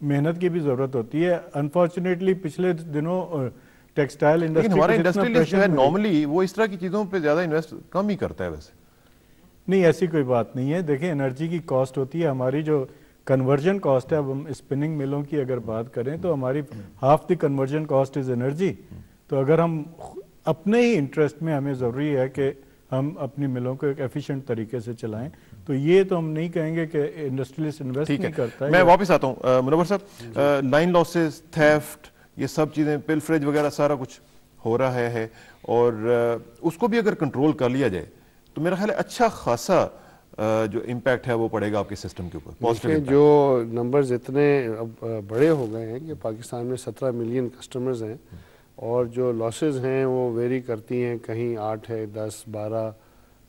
मेहनत की भी ज़रूरत होती है। अनफॉर्चुनेटली पिछले दिनों टेक्सटाइल इंडस्ट्री हमारा इंडस्ट्रियलिस्ट है नॉर्मली वो इस तरह की चीज़ों पे ज़्यादा इन्वेस्ट कम ही करता है वैसे। नहीं ऐसी कोई बात नहीं है। देखिए एनर्जी की कॉस्ट होती है। हमारी जो कन्वर्जन कॉस्ट है। अब हम स्पिनिंग मिलों की अगर बात करें तो हमारी half the conversion cost is energy तो अगर हम अपने ही इंटरेस्ट में हमें ज़रूरी है कि हम अपनी मिलों को एक एफिशिएंट तरीके से चलाएँ तो ये तो हम नहीं कहेंगे कि इंडस्ट्रियलिस्ट इन्वेस्ट नहीं करता है। मैं वापस आता हूँ मुनवर साहब। लाइन लॉसेस थेफ्ट ये सब चीज़ें पिल फ्रिज वगैरह सारा कुछ हो रहा है, है। और उसको भी अगर कंट्रोल कर लिया जाए तो मेरा ख्याल अच्छा खासा जो इम्पैक्ट है वो पड़ेगा आपके सिस्टम के ऊपर पॉजिटिव जो नंबर्स इतने अब बड़े हो गए हैं कि पाकिस्तान में सत्रह मिलियन कस्टमर्स हैं और जो लॉसेज हैं वो वेरी करती हैं कहीं आठ है दस बारह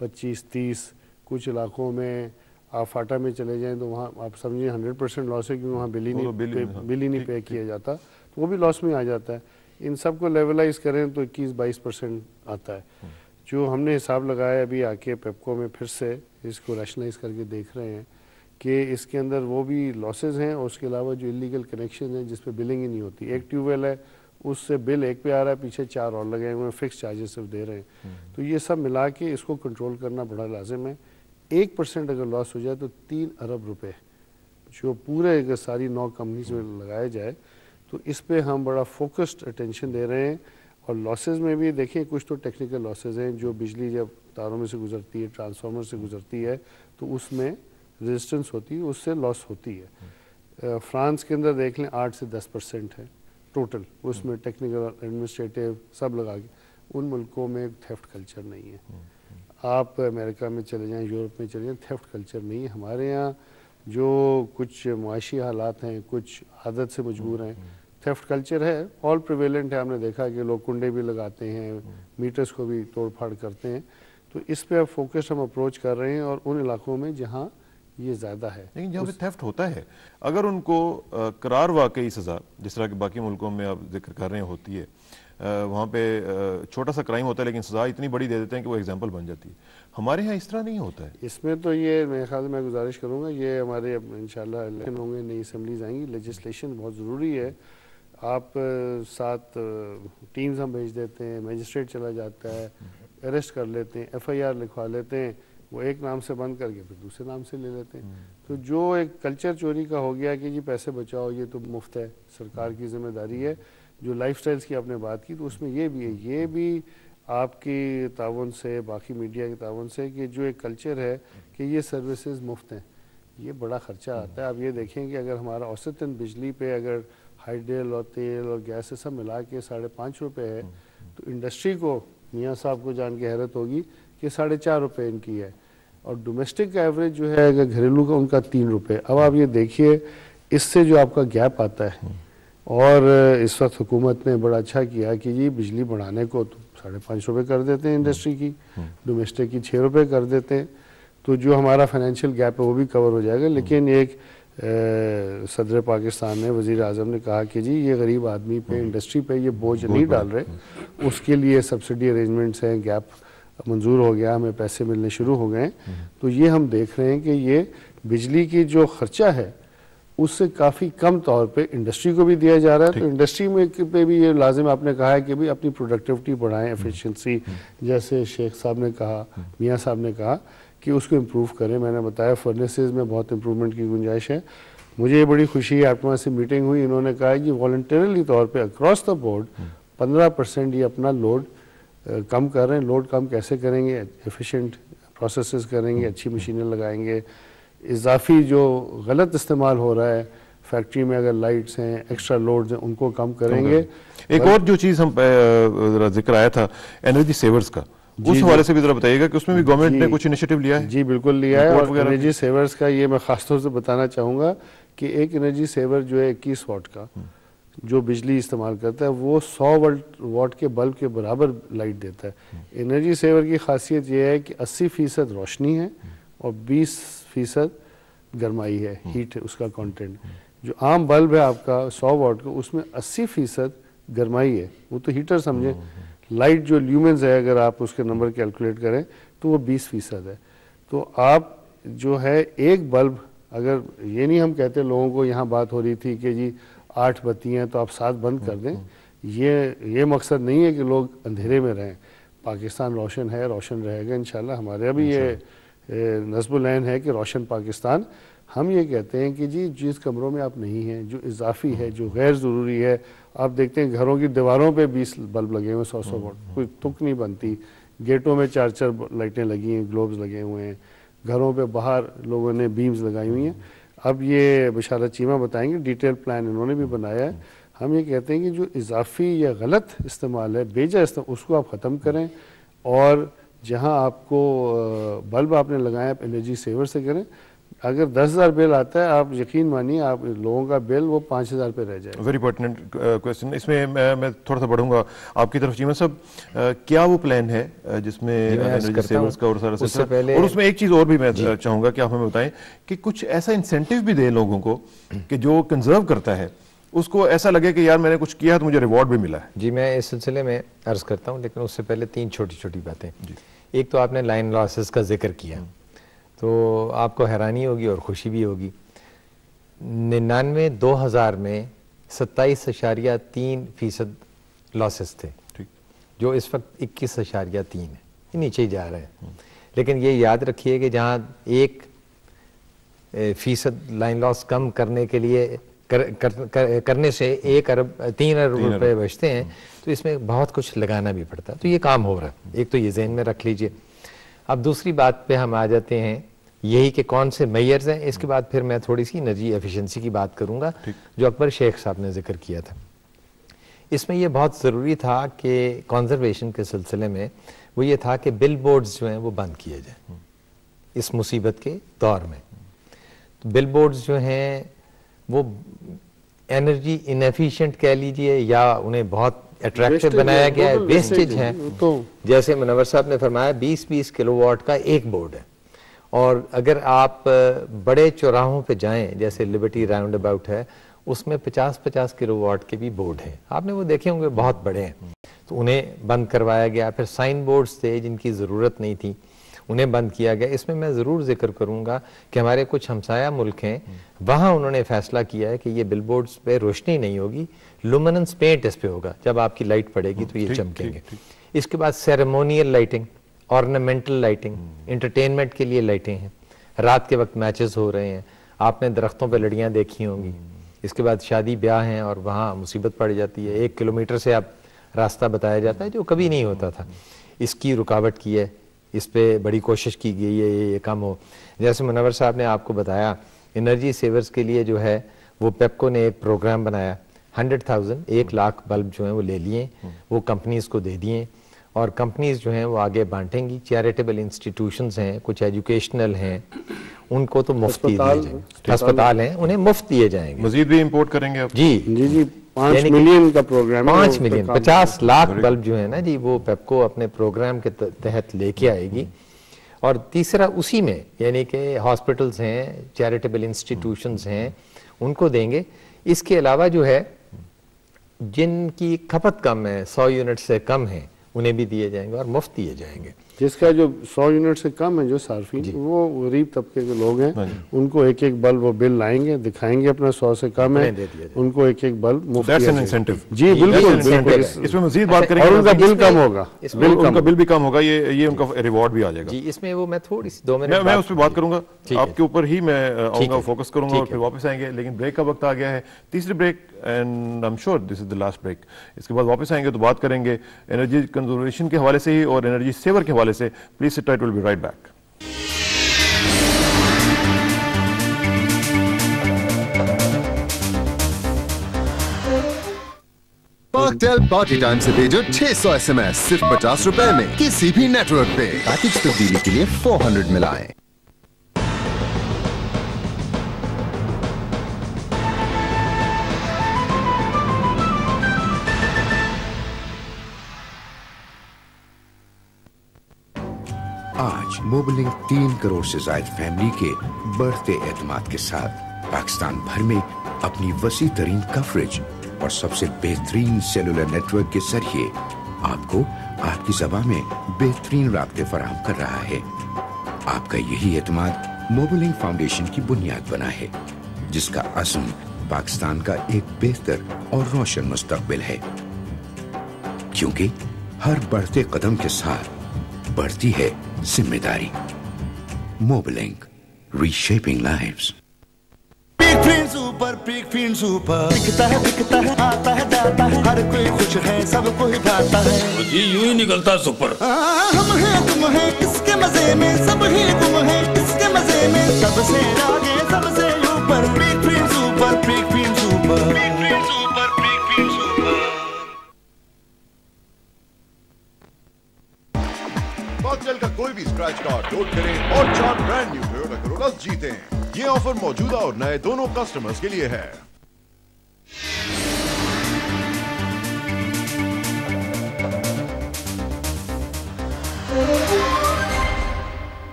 पच्चीस तीस कुछ इलाकों में आप फाटा में चले जाएँ तो वहाँ आप समझिए हंड्रेड परसेंट लॉस है क्योंकि वहाँ बिल ही नहीं तो बिल ही नहीं, हाँ, बिल ही नहीं पे किया जाता तो वो भी लॉस में आ जाता है। इन सबको लेवलाइज करें तो इक्कीस बाईस परसेंट आता है। जो हमने हिसाब लगाया अभी आके पेपको में फिर से इसको रैशनलाइज करके देख रहे हैं कि इसके अंदर वो भी लॉसेज हैं और उसके अलावा जो इलीगल कनेक्शन हैं जिस पे बिलिंग ही नहीं होती। एक ट्यूबवेल है उससे बिल एक पे आ रहा है पीछे चार और लगे हुए हैं फिक्स चार्जेस सिर्फ़ दे रहे हैं। तो ये सब मिला के इसको कंट्रोल करना बड़ा लाजिम है। एक परसेंट अगर लॉस हो जाए तो तीन अरब रुपए जो पूरे अगर सारी नौ कंपनीज़ में लगाया जाए तो इस पर हम बड़ा फोकस्ड अटेंशन दे रहे हैं। और लॉसेज में भी देखिए कुछ तो टेक्निकल लॉसेज हैं जो बिजली जब तारों में से गुजरती है ट्रांसफार्मर से गुजरती है तो उसमें रेजिस्टेंस होती है उससे लॉस होती है। फ्रांस के अंदर देख लें आठ से दस परसेंट है टोटल उसमें टेक्निकल एडमिनिस्ट्रेटिव सब लगा के उन मुल्कों में थेफ्ट कल्चर नहीं है। आप अमेरिका में चले जाएँ यूरोप में चले जाएँ थेफ्ट कल्चर नहीं है। हमारे यहाँ जो कुछ मुआशी हालात हैं कुछ आदत से मजबूर हैं थेफ्ट कल्चर है। ऑल प्रिवेलेंट है हमने देखा कि लोग कुंडे भी लगाते हैं मीटर्स को भी तोड़ फाड़ करते हैं। तो इस पे अब फोकस हम अप्रोच कर रहे हैं और उन इलाकों में जहाँ ये ज़्यादा है। लेकिन जहाँ पे थेफ्ट होता है अगर उनको अ, करार वाकई सज़ा जिस तरह के बाकी मुल्कों में आप ज़िक्र कर रहे हैं होती है अ, वहाँ पे छोटा सा क्राइम होता है लेकिन सज़ा इतनी बड़ी दे देते हैं कि वो एग्ज़ाम्पल बन जाती है। हमारे यहाँ इस तरह नहीं होता है। इसमें तो ये मेरे ख्याल में गुजारिश करूँगा ये हमारे इलेक्शन होंगे नई असम्बलीज आएँगी। लेजिस्लेशन बहुत ज़रूरी है। आप सात टीम्स हम भेज देते हैं मजिस्ट्रेट चला जाता है अरेस्ट कर लेते हैं एफआईआर लिखवा लेते हैं वो एक नाम से बंद करके फिर दूसरे नाम से ले लेते हैं। तो जो एक कल्चर चोरी का हो गया कि जी पैसे बचाओ ये तो मुफ़्त है सरकार की ज़िम्मेदारी है जो लाइफ स्टाइल्स की आपने बात की तो उसमें ये भी है ये भी आपकी ताउन से बाकी मीडिया के ताउन से कि जो एक कल्चर है कि ये सर्विसेज़ मुफ़्त हैं। ये बड़ा खर्चा आता है। आप ये देखें कि अगर हमारा औसतन बिजली पे अगर हाइड्रेल और तेल और गैस सब मिला के साढ़े पाँच रुपये है तो इंडस्ट्री को मियाँ साहब को जान के हैरत होगी कि साढ़े चार रुपये इनकी है। और डोमेस्टिक का एवरेज जो है अगर घरेलू का उनका तीन रुपये अब आप ये देखिए इससे जो आपका गैप आता है और इस वक्त हुकूमत ने बड़ा अच्छा किया कि जी बिजली बढ़ाने को तो साढ़े पाँच रुपये कर देते हैं इंडस्ट्री की डोमेस्टिक की छः रुपये कर देते हैं। तो जो हमारा फाइनेंशियल गैप है वो भी कवर हो जाएगा। लेकिन एक सदर पाकिस्तान ने वज़ी अजम ने कहा कि जी ये गरीब आदमी पे इंडस्ट्री पे ये बोझ नहीं डाल रहे। उसके लिए सब्सिडी अरेंजमेंट्स हैं गैप मंजूर हो गया हमें पैसे मिलने शुरू हो गए तो ये हम देख रहे हैं कि ये बिजली की जो खर्चा है उससे काफ़ी कम तौर पे इंडस्ट्री को भी दिया जा रहा है। तो इंडस्ट्री में पे भी ये लाजिम आपने कहा है कि भी अपनी प्रोडक्टिविटी बढ़ाएँ एफिशिएंसी जैसे शेख साहब ने कहा मियाँ साहब ने कहा कि उसको इम्प्रूव करें। मैंने बताया फर्नेसेज में बहुत इम्प्रूवमेंट की गुंजाइश है। मुझे ये बड़ी खुशी है आपके वहाँ से मीटिंग हुई। इन्होंने कहा है कि वॉल्टरली तौर पे अक्रॉस द बोर्ड पंद्रह परसेंट ये अपना लोड कम कर रहे हैं। लोड कम कैसे करेंगे? एफिशिएंट प्रोसेसेस करेंगे अच्छी मशीनें लगाएँगे। इजाफी जो गलत इस्तेमाल हो रहा है फैक्ट्री में अगर लाइट्स हैं एक्स्ट्रा लोड्स हैं उनको कम करेंगे। एक और जो चीज़ हम जरा ज़िक्र आया था एनर्जी सेवर्स का। उस। हवाले से भी जरा बताइएगा कि उसमें भी गवर्नमेंट ने कुछ इनिशिएटिव लिया है? जी बिल्कुल लिया है। और एनर्जी सेवर्स का ये मैं खासतौर से बताना चाहूँगा कि एक एनर्जी सेवर जो है इक्कीस वाट का जो बिजली इस्तेमाल करता है वो 100 वोल्ट वाट के बल्ब के बराबर लाइट देता है। एनर्जी सेवर की खासियत ये है कि 80 फ़ीसद रोशनी है और 20 फ़ीसद गर्माई है हीट है उसका कंटेंट जो आम बल्ब है आपका 100 वाट का उसमें 80 फ़ीसद गर्माई है। वो तो हीटर समझे। लाइट जो ल्यूमेंस है अगर आप उसके नंबर कैलकुलेट करें तो वो 20 फ़ीसद है। तो आप जो है एक बल्ब अगर ये नहीं हम कहते लोगों को यहाँ बात हो रही थी कि जी आठ बत्ती हैं तो आप सात बंद कर दें। ये ये मकसद नहीं है कि लोग अंधेरे में रहें। पाकिस्तान रोशन है रोशन रहेगा इन हमारे अभी ये नस्बुलैन है कि रोशन पाकिस्तान हम ये कहते हैं कि जी, जिस कमरों में आप नहीं हैं, जो इजाफी है, जो गैर ज़रूरी है, आप देखते हैं घरों की दीवारों पे बीस बल्ब लगे हुए सौ सौ वोट कोई तुक नहीं बनती। गेटों में चार चार लाइटें लगी हैं, ग्लोब्स लगे हुए हैं। घरों पे बाहर लोगों ने बीम्स लगाई हुई हैं। अब ये बशारत चीमा बताएँगे, डिटेल प्लान इन्होंने भी बनाया है। हम ये कहते हैं कि जो इजाफी या गलत इस्तेमाल है, बेजा इस्तेमाल उसको आप ख़त्म करें और जहाँ आपको बल्ब आपने लगाया आप एनर्जी सेवर से करें। अगर दस हज़ार बिल आता है आप यकीन मानिए आप लोगों का बिल वो पाँच हज़ार पे रह जाएगा। वेरी पर्टिनेंट क्वेश्चन इसमें मैं, मैं थोड़ा सा बढ़ूँगा आपकी तरफ़। चीमा साहब अ, क्या वो प्लान है जिसमें जी, मैं अर्ज़ एनर्जी करता सेवर्स हूँ। का और सारा उससे पहले- और उसमें एक चीज़ और भी मैं चाहूँगा कि आप हमें बताएँ कि कुछ ऐसा इंसेंटिव भी दें लोगों को कि जो कंजर्व करता है उसको ऐसा लगे कि यार मैंने कुछ किया है तो मुझे रिवॉर्ड भी मिला है। जी मैं इस सिलसिले में अर्ज़ करता हूँ लेकिन उससे पहले तीन छोटी छोटी बातें एक तो आपने लाइन लॉसेस का ज़िक्र किया। तो आपको हैरानी होगी और खुशी भी होगी। निन्यानवे दो हज़ार में सत्ताईस अशारिया तीन फ़ीसद लॉसेस थे। जो इस वक्त इक्कीस अशारिया तीन है। ये नीचे ही जा रहे हैं। लेकिन ये याद रखिए कि जहाँ एक फ़ीसद लाइन लॉस कम करने के लिए कर, कर, कर, करने से एक अरब तीन अरब। रुपए बचते हैं तो इसमें बहुत कुछ लगाना भी पड़ता है। तो ये काम हो रहा है। एक तो ये जहन में रख लीजिए। अब दूसरी बात पे हम आ जाते हैं यही कि कौन से मैयर्स हैं इसके बाद फिर मैं थोड़ी सी एनर्जी एफिशिएंसी की बात करूँगा जो अकबर शेख साहब ने ज़िक्र किया था। इसमें यह बहुत ज़रूरी था कि कंजर्वेशन के सिलसिले में वो ये था कि बिल बोर्ड्स जो हैं वो बंद किए जाए इस मुसीबत के दौर में। तो बिल बोर्ड्स जो हैं वो एनर्जी इनफिशेंट कह लीजिए या उन्हें बहुत अट्रैक्टिव बनाया गया है वेस्टेज है। तो- जैसे मुनवर साहब ने फरमाया 20-20 किलोवाट का एक बोर्ड है। और अगर आप बड़े चौराहों पे जाएँ जैसे लिबर्टी राउंड अबाउट है उसमें 50-50 किलोवाट के भी बोर्ड हैं। आपने वो देखे होंगे बहुत बड़े हैं। तो उन्हें बंद करवाया गया फिर साइन बोर्ड्स थे जिनकी ज़रूरत नहीं थी उन्हें बंद किया गया। इसमें मैं ज़रूर ज़िक्र करूँगा कि हमारे कुछ हमसाया मुल्क हैं वहाँ उन्होंने फैसला किया है कि ये बिल बोर्ड्स पे रोशनी नहीं होगी लुमिनेंस पेंट इस पे होगा। जब आपकी लाइट पड़ेगी तो ये चमकेंगे। इसके बाद ceremonial lighting ornamental lighting entertainment के लिए लाइटें हैं। रात के वक्त मैचेस हो रहे हैं। आपने दरख्तों पर लड़ियाँ देखी होंगी। इसके बाद शादी ब्याह हैं और वहाँ मुसीबत पड़ जाती है। एक किलोमीटर से आप रास्ता बताया जाता है जो कभी नहीं होता था। इसकी रुकावट की है। इस पे बड़ी कोशिश की गई है ये, ये कम हो। जैसे मुनवर साहब ने आपको बताया एनर्जी सेवर्स के लिए जो है वो पेप्को ने एक प्रोग्राम बनाया। हंड्रेड थाउज़ेंड एक लाख बल्ब जो हैं वो ले लिए वो कंपनीज़ को दे दिए और कंपनीज़ जो हैं वो आगे बांटेंगी। चैरिटेबल इंस्टीट्यूशन हैं कुछ एजुकेशनल हैं उनको तो मुफ़्त दिए अस्पताल- जाएँगे। अस्पताल हैं उन्हें मुफ़्त दिए जाएँगे। मजीद भी इंपोर्ट करेंगे आप? जी। जी जी पाँच मिलियन का प्रोग्राम है, पाँच मिलियन पचास लाख बल्ब जो है ना जी वो पेपको अपने प्रोग्राम के तहत लेके आएगी। और तीसरा उसी में यानी कि हॉस्पिटल्स हैं चैरिटेबल इंस्टीट्यूशंस हैं उनको देंगे। इसके अलावा जो है जिनकी खपत कम है, सौ यूनिट से कम है, उन्हें भी दिए जाएँगे और मुफ़्त दिए जाएँगे। जिसका जो 100 यूनिट से कम है जो सार्फिन वो गरीब तबके के लोग हैं। उनको एक एक बल्ब वो बिल लाएँगे दिखाएँगे अपना 100 से कम है। उनको एक एक बल्ब मुफ़्त. जी बिल्कुल है। इसमें मजीद बात करेंगे और उनका बिल कम होगा। बिल उनका बिल भी कम होगा ये ये उनका रिवॉर्ड भी आ जाएगा। जी इसमें वो मैं थोड़ी सी दो मिनट मैं उस पर बात करूँगा। आपके ऊपर ही मैं आऊँगा फोकस करूँगा और फिर वापस आएँगे। लेकिन ब्रेक का वक्त आ गया है। तीसरी break and I am sure this is the last break इसके बाद वापस आएँगे तो बात करेंगे एनर्जी कंजर्वेशन के हवाले से ही और एनर्जी सेवर के हवाले से please sit tight will be right back पार्कटेल पार्टी टाइम से भेजो 600 एसएमएस सिर्फ़ पचास रुपए में किसी भी नेटवर्क पे। पैकेज तब्दीली के लिए 400 मिलाएँ मोबलिंग तीन करोड़ से ज़्यादा फैमिली के बढ़ते एतमाद के साथ पाकिस्तान भर में अपनी वसी तरीन कवरेज और सबसे बेहतरीन सेलुलर नेटवर्क के ज़रिए आपको आपकी जबा में बेहतरीन रबते फराहम कर रहा है। आपका यही एतमाद मोबलिंग फाउंडेशन की बुनियाद बना है, जिसका असम पाकिस्तान का एक बेहतर और रोशन मुस्तकबिल है। क्योंकि हर बढ़ते कदम के साथ बढ़ती है ज़िम्मेदारी। Mobilink reshaping life peek Freans super peek Freans super दिखता है दिखता है आता है जाता है। हर कोई खुश है सबको ही भाता है। जी यूँ ही निकलता सुपर आ, हम हैं तुम हैं किसके मज़े में? सब ही तुम है किसके मज़े में? सबसे आगे सबसे भी स्क्रैच कार्ड लोड करें और चार ब्रांड न्यू टोयोटा करोला जीतें। ये ऑफ़र मौजूदा और नए दोनों कस्टमर्स के लिए है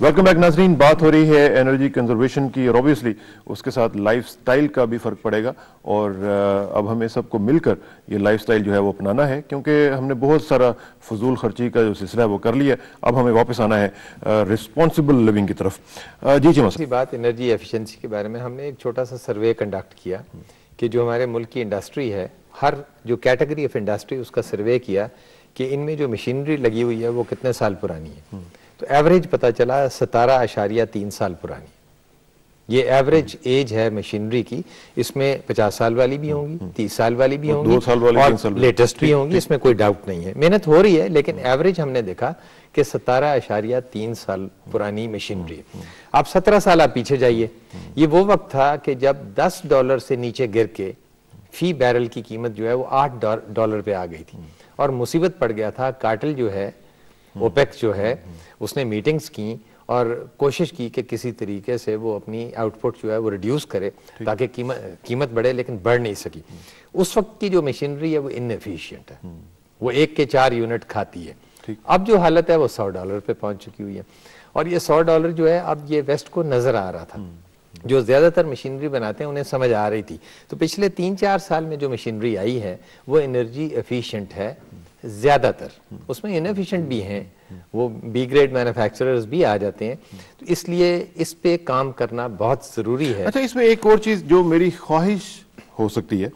वेलकम बैक नाजरीन बात हो रही है एनर्जी कंजर्वेशन की और ऑब्वियसली उसके साथ लाइफस्टाइल का भी फ़र्क पड़ेगा और अब हमें सबको मिलकर ये लाइफस्टाइल जो है वो अपनाना है, क्योंकि हमने बहुत सारा फजूल खर्ची का जो सिलसिला है वो कर लिया अब हमें वापस आना है रिस्पॉन्सिबल लिविंग की तरफ़। जी जी दूसरी बात एनर्जी एफिशेंसी के बारे में हमने एक छोटा सा सर्वे कंडक्ट किया कि जो हमारे मुल्क की इंडस्ट्री है, हर जो कैटेगरी ऑफ़ इंडस्ट्री उसका सर्वे किया कि इनमें जो मशीनरी लगी हुई है वो कितने साल पुरानी है। तो एवरेज पता चला सतारह आशारिया तीन साल पुरानी। ये एवरेज एज है मशीनरी की इसमें पचास साल वाली भी होंगी तीस साल वाली भी होंगी दो साल वाली, तीन साल लेटेस्ट भी होंगी इसमें कोई डाउट नहीं है। मेहनत हो रही है लेकिन एवरेज हमने देखा कि सतारह आशारिया तीन साल पुरानी मशीनरी आप सत्रह साल आप पीछे जाइए। ये वो वक्त था कि जब दस डॉलर से नीचे गिर के फ़ी बैरल की कीमत जो है वो आठ डॉलर पे आ गई थी। और मुसीबत पड़ गया था काटल जो है ओपेक जो है उसने मीटिंग्स की और कोशिश की कि किसी तरीके से वो अपनी आउटपुट जो है वो रिड्यूस करे ताकि कीमत कीमत बढ़े लेकिन बढ़ नहीं सकी। उस वक्त की जो मशीनरी है वो इनएफिशिएंट है। वो एक के चार यूनिट खाती है। अब जो हालत है वो सौ डॉलर पे पहुँच चुकी हुई है। और ये सौ डॉलर जो है अब ये वेस्ट को नज़र आ रहा था। जो ज़्यादातर मशीनरी बनाते हैं उन्हें समझ आ रही थी। तो पिछले तीन चार साल में जो मशीनरी आई है वो एनर्जी एफिशिएंट है। ज़्यादातर। उसमें इनफिशेंट भी हैं, वो बी ग्रेड मैन्युफैक्चरर्स भी आ जाते हैं। तो इसलिए इस पे काम करना बहुत ज़रूरी है। अच्छा इसमें एक और चीज़ जो मेरी ख्वाहिश हो सकती है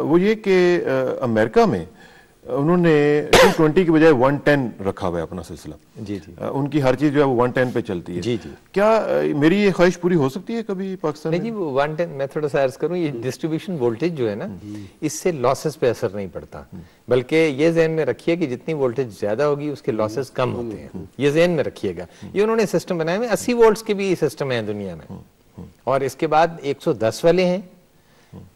वो ये कि अमेरिका में उन्होंने 220 की बजाय 110 रखा हुआ है अपना सिलसिला। जी जी। उनकी हर चीज़ जो है वो 110 पे चलती है। जी जी। क्या मेरी ये ख्वाहिश पूरी हो सकती है कभी पाकिस्तान नहीं जी वो वन टेन मैं थोड़ा सा अर्ज़ करूँ ये डिस्ट्रीब्यूशन वोल्टेज जो है ना इससे लॉसेस पे असर नहीं पड़ता। बल्कि ये जहन में रखिए कि जितनी वोल्टेज ज़्यादा होगी उसके लॉसेस कम होते हैं। ये जहन में रखिएगा। ये उन्होंने सिस्टम बनाए हुए अस्सी वोल्ट्स के भी सिस्टम है दुनिया में। और इसके बाद 110 वाले हैं।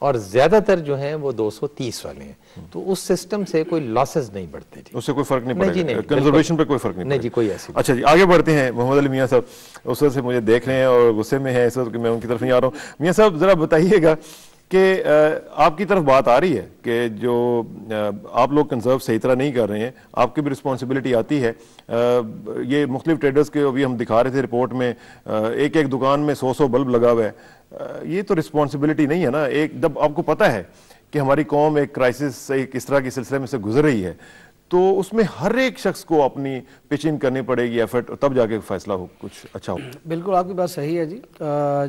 और ज़्यादातर जो हैं वो 230 वाले हैं। तो उस सिस्टम से कोई लॉसेस नहीं बढ़ते जी। उससे कोई फ़र्क नहीं पड़ता नहीं, कंजर्वेशन पे कोई फ़र्क नहीं नहीं जी। कोई ऐसी अच्छा जी आगे बढ़ते हैं। मोहम्मद अली मियाँ साहब उस वक्त से मुझे देख रहे हैं और गुस्से में है इस वक्त कि मैं उनकी तरफ़ नहीं आ रहा हूँ। मियाँ साहब जरा बताइएगा कि आपकी तरफ़ बात आ रही है कि जो आप लोग कंजर्व सही तरह नहीं कर रहे हैं, आपकी भी रिस्पॉन्सिबिलिटी आती है। ये मुख्तलिफ़ ट्रेडर्स के अभी हम दिखा रहे थे रिपोर्ट में एक एक दुकान में सौ सौ बल्ब लगा हुआ है। ये तो रिस्पॉन्सिबिलिटी नहीं है ना। एक, जब आपको पता है कि हमारी कौम एक क्राइसिस एक इस तरह के सिलसिले में से गुजर रही है तो उसमें हर एक शख्स को अपनी पिचिंग करनी पड़ेगी एफर्ट तब जाके फैसला हो, कुछ अच्छा हो। बिल्कुल, आपकी बात सही है जी।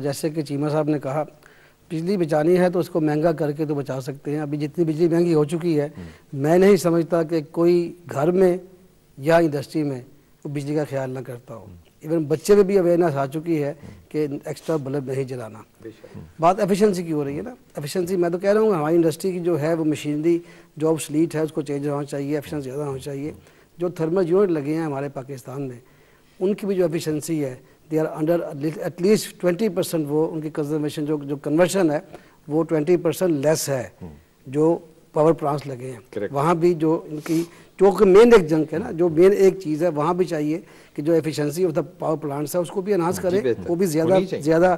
जैसे कि चीमा साहब ने कहा बिजली बचानी है तो उसको महँगा करके तो बचा सकते हैं। अभी जितनी बिजली महँगी हो चुकी है, मैं नहीं समझता कि कोई घर में या इंडस्ट्री में वो बिजली का ख्याल ना करता हो। इवन बच्चे में भी अवेयरनेस आ चुकी है कि एक्स्ट्रा बल्ब नहीं जलाना। बात एफिशिएंसी की हो रही है ना। एफिशिएंसी मैं तो कह रहा हूँ, हमारी इंडस्ट्री की जो है वो मशीनरी जो अब स्लीट है, उसको चेंज होना चाहिए एफिशिएंसी ज़्यादा होना चाहिए। जो थर्मल यूनिट लगे हैं हमारे पाकिस्तान में, उनकी भी जो एफिशिएंसी है they are under at least twenty percent वो उनकी कंजर्वेशन जो जो कन्वर्शन है वो ट्वेंटी परसेंट लेस है जो पावर प्लांट्स लगे हैं। वहाँ भी जो इनकी जो मेन एक जंक है ना जो मेन एक चीज़ है वहाँ भी चाहिए कि जो efficiency of the power plants है उसको भी एनहांस करें वो भी ज़्यादा ज़्यादा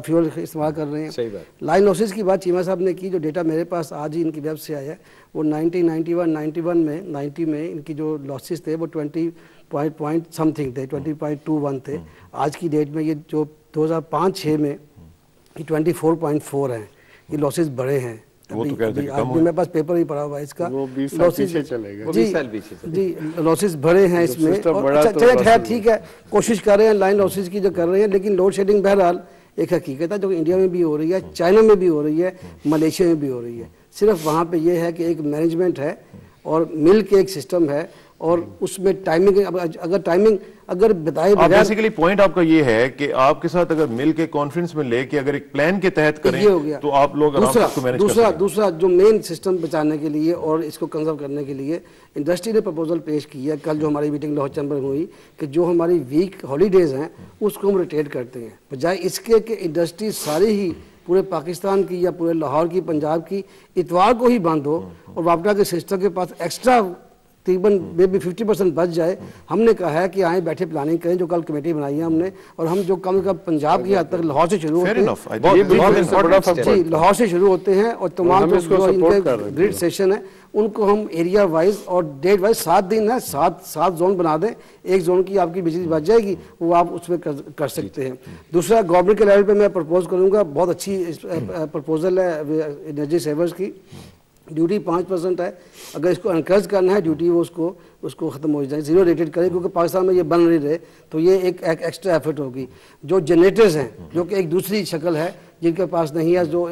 फ्यूल इस्तेमाल कर रहे हैं। लाइन लॉसेस की बात चीमा साहब ने की जो डेटा मेरे पास आज ही इनकी वेब से आया है वो 1991 91 में 90 में इनकी जो लॉसेस थे वो 20 पॉइंट पॉइंट समथिंग थे 20.21 थे आज की डेट में ये जो 2005-6 में ये 24.4 हैं। ये लॉसेस बढ़े हैं। वो तो कह रहे आज। मेरे पास पेपर ही पड़ा हुआ है इसका। वो 20 साल losses- पीछे चले गए। वो जी साल पीछे जी लॉसेस बढ़े हैं इसमें। अच्छा तो चलिए खैर ठीक है कोशिश कर रहे हैं लाइन लॉसेज की जो कर रहे हैं लेकिन लोड शेडिंग बहरहाल एक हकीकत है जो इंडिया में भी हो रही है चाइना में भी हो रही है मलेशिया में भी हो रही है। सिर्फ़ वहाँ पे ये है कि एक मैनेजमेंट है और मिल के एक सिस्टम है और उसमें टाइमिंग अगर टाइमिंग अगर बताए आप बेसिकली पॉइंट आपका ये है कि आपके साथ अगर मिल के कॉन्फ्रेंस में लेके अगर एक प्लान के तहत करें ये हो गया। तो आप लोग दूसरा दूसरा दूसरा जो मेन सिस्टम बचाने के लिए और इसको कंजर्व करने के लिए इंडस्ट्री ने प्रपोजल पेश किया कल जो हमारी मीटिंग लाहौर चैम्बर में हुई कि जो हमारी वीक हॉलीडेज हैं उसको हम रिटेट करते हैं। बजाय इसके कि इंडस्ट्री सारी ही पूरे पाकिस्तान की या पूरे लाहौर की पंजाब की इतवार को ही बंद हो और वापडा के सिस्टम के पास एक्स्ट्रा तकरीबन मे बी फिफ्टी परसेंट बच जाए। हमने कहा है कि आए बैठे प्लानिंग करें जो कल कमेटी बनाई है हमने और हम जो कम कम पंजाब की हद तक लाहौर से शुरू होते हैं। लाहौर से शुरू होते हैं और तमाम जो इनके। ग्रिड सेशन है। उनको हम एरिया वाइज और डेट वाइज सात दिन है सात सात जोन बना दें। एक जोन की आपकी बिजली बच जाएगी वो आप उसमें कर, कर सकते हैं। दूसरा गवर्नमेंट के लेवल पे मैं प्रपोज करूँगा बहुत अच्छी प्रपोजल है एनर्जी सेवर्स की। ड्यूटी पाँच परसेंट है। अगर इसको इनक्रेज करना है ड्यूटी वो उसको उसको ख़त्म हो जाए ज़ीरो रेटेड करें क्योंकि पाकिस्तान में ये बन नहीं रहे तो ये एक, एक एक्स्ट्रा एफर्ट होगी। जो जनरेटर्स हैं जो कि एक दूसरी शक्ल है जिनके पास नहीं है जो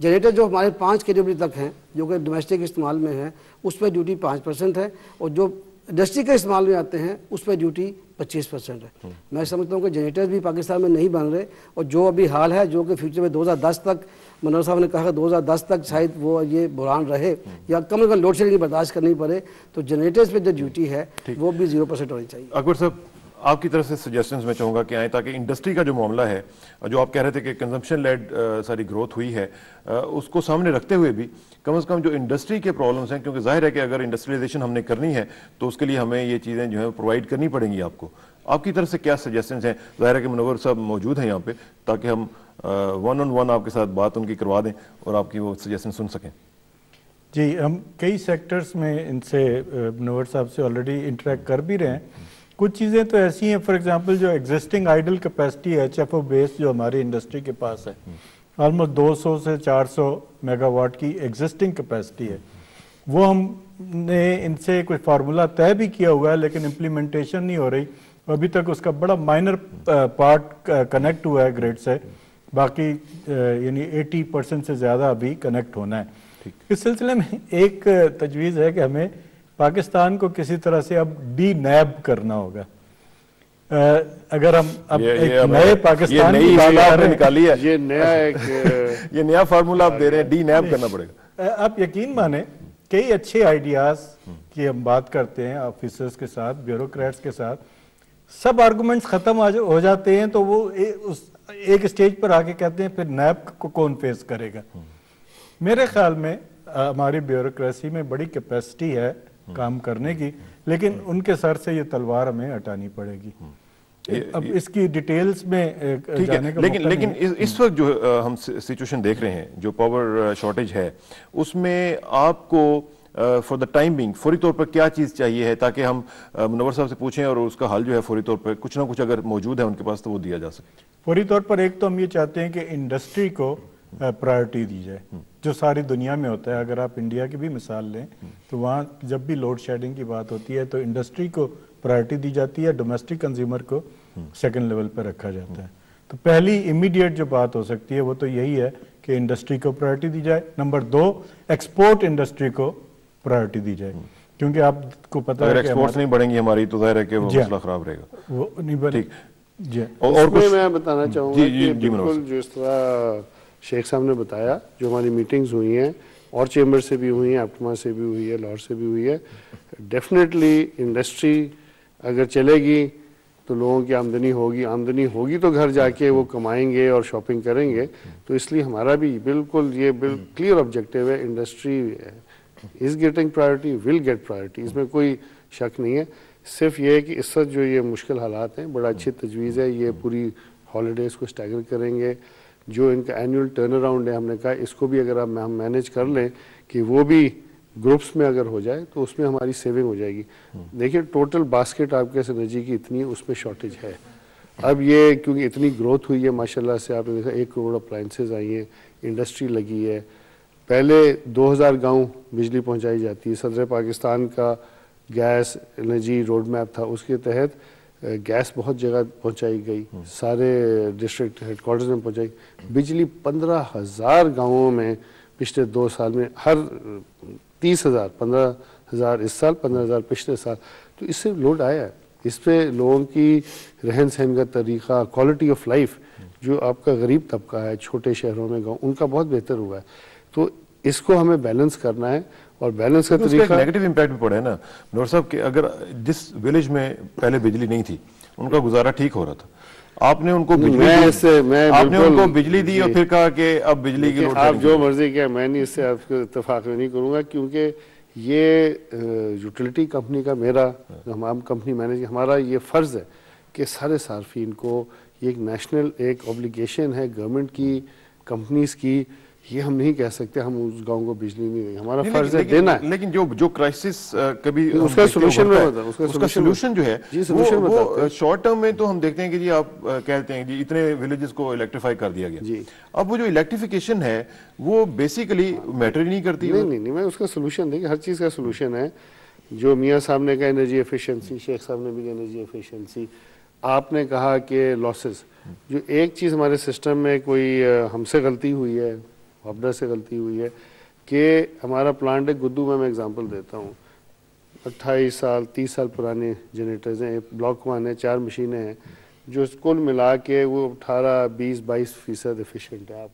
जनरेटर जो हमारे पाँच के तक हैं जो कि डोमेस्टिक इस्तेमाल में है उस पर ड्यूटी पाँच परसेंट है और जो इंडस्ट्री के इस्तेमाल में आते हैं उस पर ड्यूटी पच्चीस परसेंट है। मैं समझता हूँ कि जनरेटर भी पाकिस्तान में नहीं बन रहे और जो अभी हाल है जो कि फ्यूचर में 2010 तक मनोहर साहब ने कहा कि 2010 तक शायद वो ये बुरान रहे या कम से कम लोड शेडिंग बर्दाश्त करनी पड़े तो जनरेटर्स पे जो ड्यूटी है वो भी ज़ीरो परसेंट होनी चाहिए। अकबर साहब आपकी तरफ़ से सजेशंस मैं चाहूँगा कि आए ताकि इंडस्ट्री का जो मामला है जो आप कह रहे थे कि कंजम्पशन लेड सारी ग्रोथ हुई है उसको सामने रखते हुए भी कम से कम जो इंडस्ट्री के प्रॉब्लम्स हैं क्योंकि ज़ाहिर है कि अगर इंडस्ट्रियलाइजेशन हमने करनी है तो उसके लिए हमें ये चीज़ें जो है प्रोवाइड करनी पड़ेंगी आपको। आपकी तरफ़ से क्या सजेशंस हैं? ज़ाहिर है कि मनोवर साहब मौजूद हैं यहाँ पे ताकि हम वन ऑन वन आपके साथ बात उनकी करवा दें और आपकी वो सजेशन सुन सकें। जी, हम कई सेक्टर्स में इनसे मनोवर साहब से ऑलरेडी इंटरेक्ट कर भी रहे हैं। कुछ चीज़ें तो ऐसी हैं फॉर एग्जांपल जो existing idle capacity H F O base जो हमारी इंडस्ट्री के पास है ऑलमोस्ट 200 से 400 मेगावाट की एग्जिस्टिंग कैपेसिटी है। वो हमने इनसे कोई फार्मूला तय भी किया हुआ है, लेकिन इम्प्लीमेंटेशन नहीं हो रही। अभी तक उसका बड़ा माइनर पार्ट कनेक्ट हुआ है ग्रेड से। बाकी यानी 80 परसेंट से ज़्यादा अभी कनेक्ट होना है। इस सिलसिले में एक तजवीज़ है कि हमें पाकिस्तान को किसी तरह से अब डी नैब करना होगा। अगर हम अब ये- ये एक अब- नए ये पाकिस्तान नई की बात चीज़ कर आपने निकाली है। ये नया एक ये नया फार्मूला आप दे रहे हैं डी नैब करना पड़ेगा। आप यकीन माने कई अच्छे आइडियाज़ की हम बात करते हैं ऑफिसर्स के साथ ब्यूरोक्रेट्स के साथ। सब आर्गुमेंट्स खत्म हो जाते हैं तो वो ए, उस एक स्टेज पर आके कहते हैं फिर नैब को कौन फेस करेगा? मेरे ख्याल में हमारी ब्यूरोक्रेसी में बड़ी कैपेसिटी है काम करने की लेकिन उनके सर से ये तलवार हमें हटानी पड़ेगी। अब इसकी डिटेल्स में ठीक है लेकिन लेकिन इस, इस वक्त जो हम सिचुएशन देख रहे हैं जो पावर शॉर्टेज है उसमें आपको फॉर द टाइम बिंग फौरी तौर पर क्या चीज़ चाहिए है ताकि हम मुनव्वर साहब से पूछें और उसका हल जो है फौरी तौर पर कुछ ना कुछ अगर मौजूद है उनके पास तो वो दिया जा सके। फौरी तौर पर एक तो हम ये चाहते हैं कि इंडस्ट्री को प्रायोरिटी दी जाए जो सारी दुनिया में होता है। अगर आप इंडिया की भी मिसाल लें तो वहाँ जब भी लोड शेडिंग की बात होती है तो इंडस्ट्री को प्रायोरिटी दी जाती है डोमेस्टिक कंज्यूमर को सेकेंड लेवल पर रखा जाता है। तो पहली इमीडिएट जो बात हो सकती है वो तो यही है कि इंडस्ट्री को प्रायोरिटी दी जाए। नंबर दो एक्सपोर्ट इंडस्ट्री को प्रायोरिटी दी जाए क्योंकि आपको पता अगर है एक्सपोर्ट्स नहीं बढ़ेंगी हमारी तो ज़ाहिर है कि वो हाँ। मसला खराब रहेगा। वो नहीं बने जी और, और कुछ मैं बताना चाहूँगा जी कि बिल्कुल जिस तरह शेख साहब ने बताया जो हमारी मीटिंग्स हुई हैं और चेंबर से भी हुई हैं अपटमा से भी हुई है लाहौर से भी हुई है डेफिनेटली इंडस्ट्री अगर चलेगी तो लोगों की आमदनी होगी। आमदनी होगी तो घर जाके वो कमाएँगे और शॉपिंग करेंगे। तो इसलिए हमारा भी बिल्कुल ये बिल क्लियर ऑब्जेक्टिव है industry is getting priority will get priority इसमें कोई शक नहीं है। सिर्फ़ ये है कि इस वक्त जो ये मुश्किल हालात हैं, बड़ा अच्छी तजवीज़ है। ये पूरी हॉलीडेज़ को स्टैगर करेंगे। जो इनका एनुअल टर्न अराउंड है, हमने कहा, इसको भी अगर हम हम मैनेज कर लें कि वो भी ग्रुप्स में अगर हो जाए तो उसमें हमारी सेविंग हो जाएगी। देखिए टोटल बास्केट आपके एनर्जी की इतनी है उसमें शॉर्टेज है। अब ये क्योंकि इतनी ग्रोथ हुई है, माशाल्लाह से आपने देखा, एक करोड़ अप्लाइंसेज आई हैं इंडस्ट्री लगी है। पहले 2000 गाँव बिजली पहुंचाई जाती है। सदर पाकिस्तान का गैस एनर्जी रोड मैप था उसके तहत गैस बहुत जगह पहुंचाई गई। सारे डिस्ट्रिक्ट हेडक्वार्टर्स में पहुंचाई। बिजली पंद्रह हज़ार गाँवों में पिछले दो साल में हर तीस हज़ार पंद्रह हज़ार इस साल पंद्रह हज़ार पिछले साल। तो इससे लोड आया। है इस पर लोगों की रहन सहन का तरीका क्वालिटी ऑफ़ लाइफ जो आपका गरीब तबका है छोटे शहरों में गाँव उनका बहुत बेहतर हुआ है। तो इसको हमें बैलेंस करना है और बैलेंस का तरीका नेगेटिव इम्पैक्ट भी पड़ा है ना? नौर साहब कि अगर जिस विलेज में पहले बिजली नहीं थी उनका गुजारा ठीक हो रहा था। आपने उनको बिजली मैं इससे मैं आपने उनको बिजली दी और फिर कहा कि अब बिजली की आप जो मर्ज़ी किया मैं नहीं इससे आपको इतफाक नहीं करूँगा क्योंकि ये यूटिलिटी कंपनी का मेरा हम आम कंपनी मैनेज हमारा ये फ़र्ज़ है कि सारे सार्फिन को ये एक नेशनल एक ऑब्लिगेशन है गवर्नमेंट की कंपनीज़ की ये हम नहीं कह सकते हम उस गाँव को बिजली नहीं देंगे। हमारा फ़र्ज़ है लेकिन- देना है। लेकिन जो जो क्राइसिस कभी उसका बता- उसका सोल्यूशन जो है जी, वो वो शॉर्ट टर्म में तो हम देखते हैं कि जी आप कहते हैं जी इतने विलेजेस को इलेक्ट्रीफाई कर दिया गया। अब वो जो इलेक्ट्रिफिकेशन है वो बेसिकली मैटर ही नहीं करती। नहीं नहीं नहीं मैं उसका सोल्यूशन देखिए हर चीज़ का सोल्यूशन है। जो मियाँ साहब ने कहा एनर्जी एफिशिएंसी शेख साहब ने भी एनर्जी एफिशिएंसी आपने कहा कि लॉसेस जो एक चीज़ हमारे सिस्टम में कोई हमसे गलती हुई है वापडा से गलती हुई है कि हमारा प्लांट है गुद्दू में मैं एग्जांपल देता हूँ। अट्ठाईस साल, तीस साल पुराने जनरेटर्स हैं ब्लॉक वन है, चार मशीनें हैं, जो कुल मिला के वो अठारह बीस, बाईस फ़ीसद एफिशेंट है आप।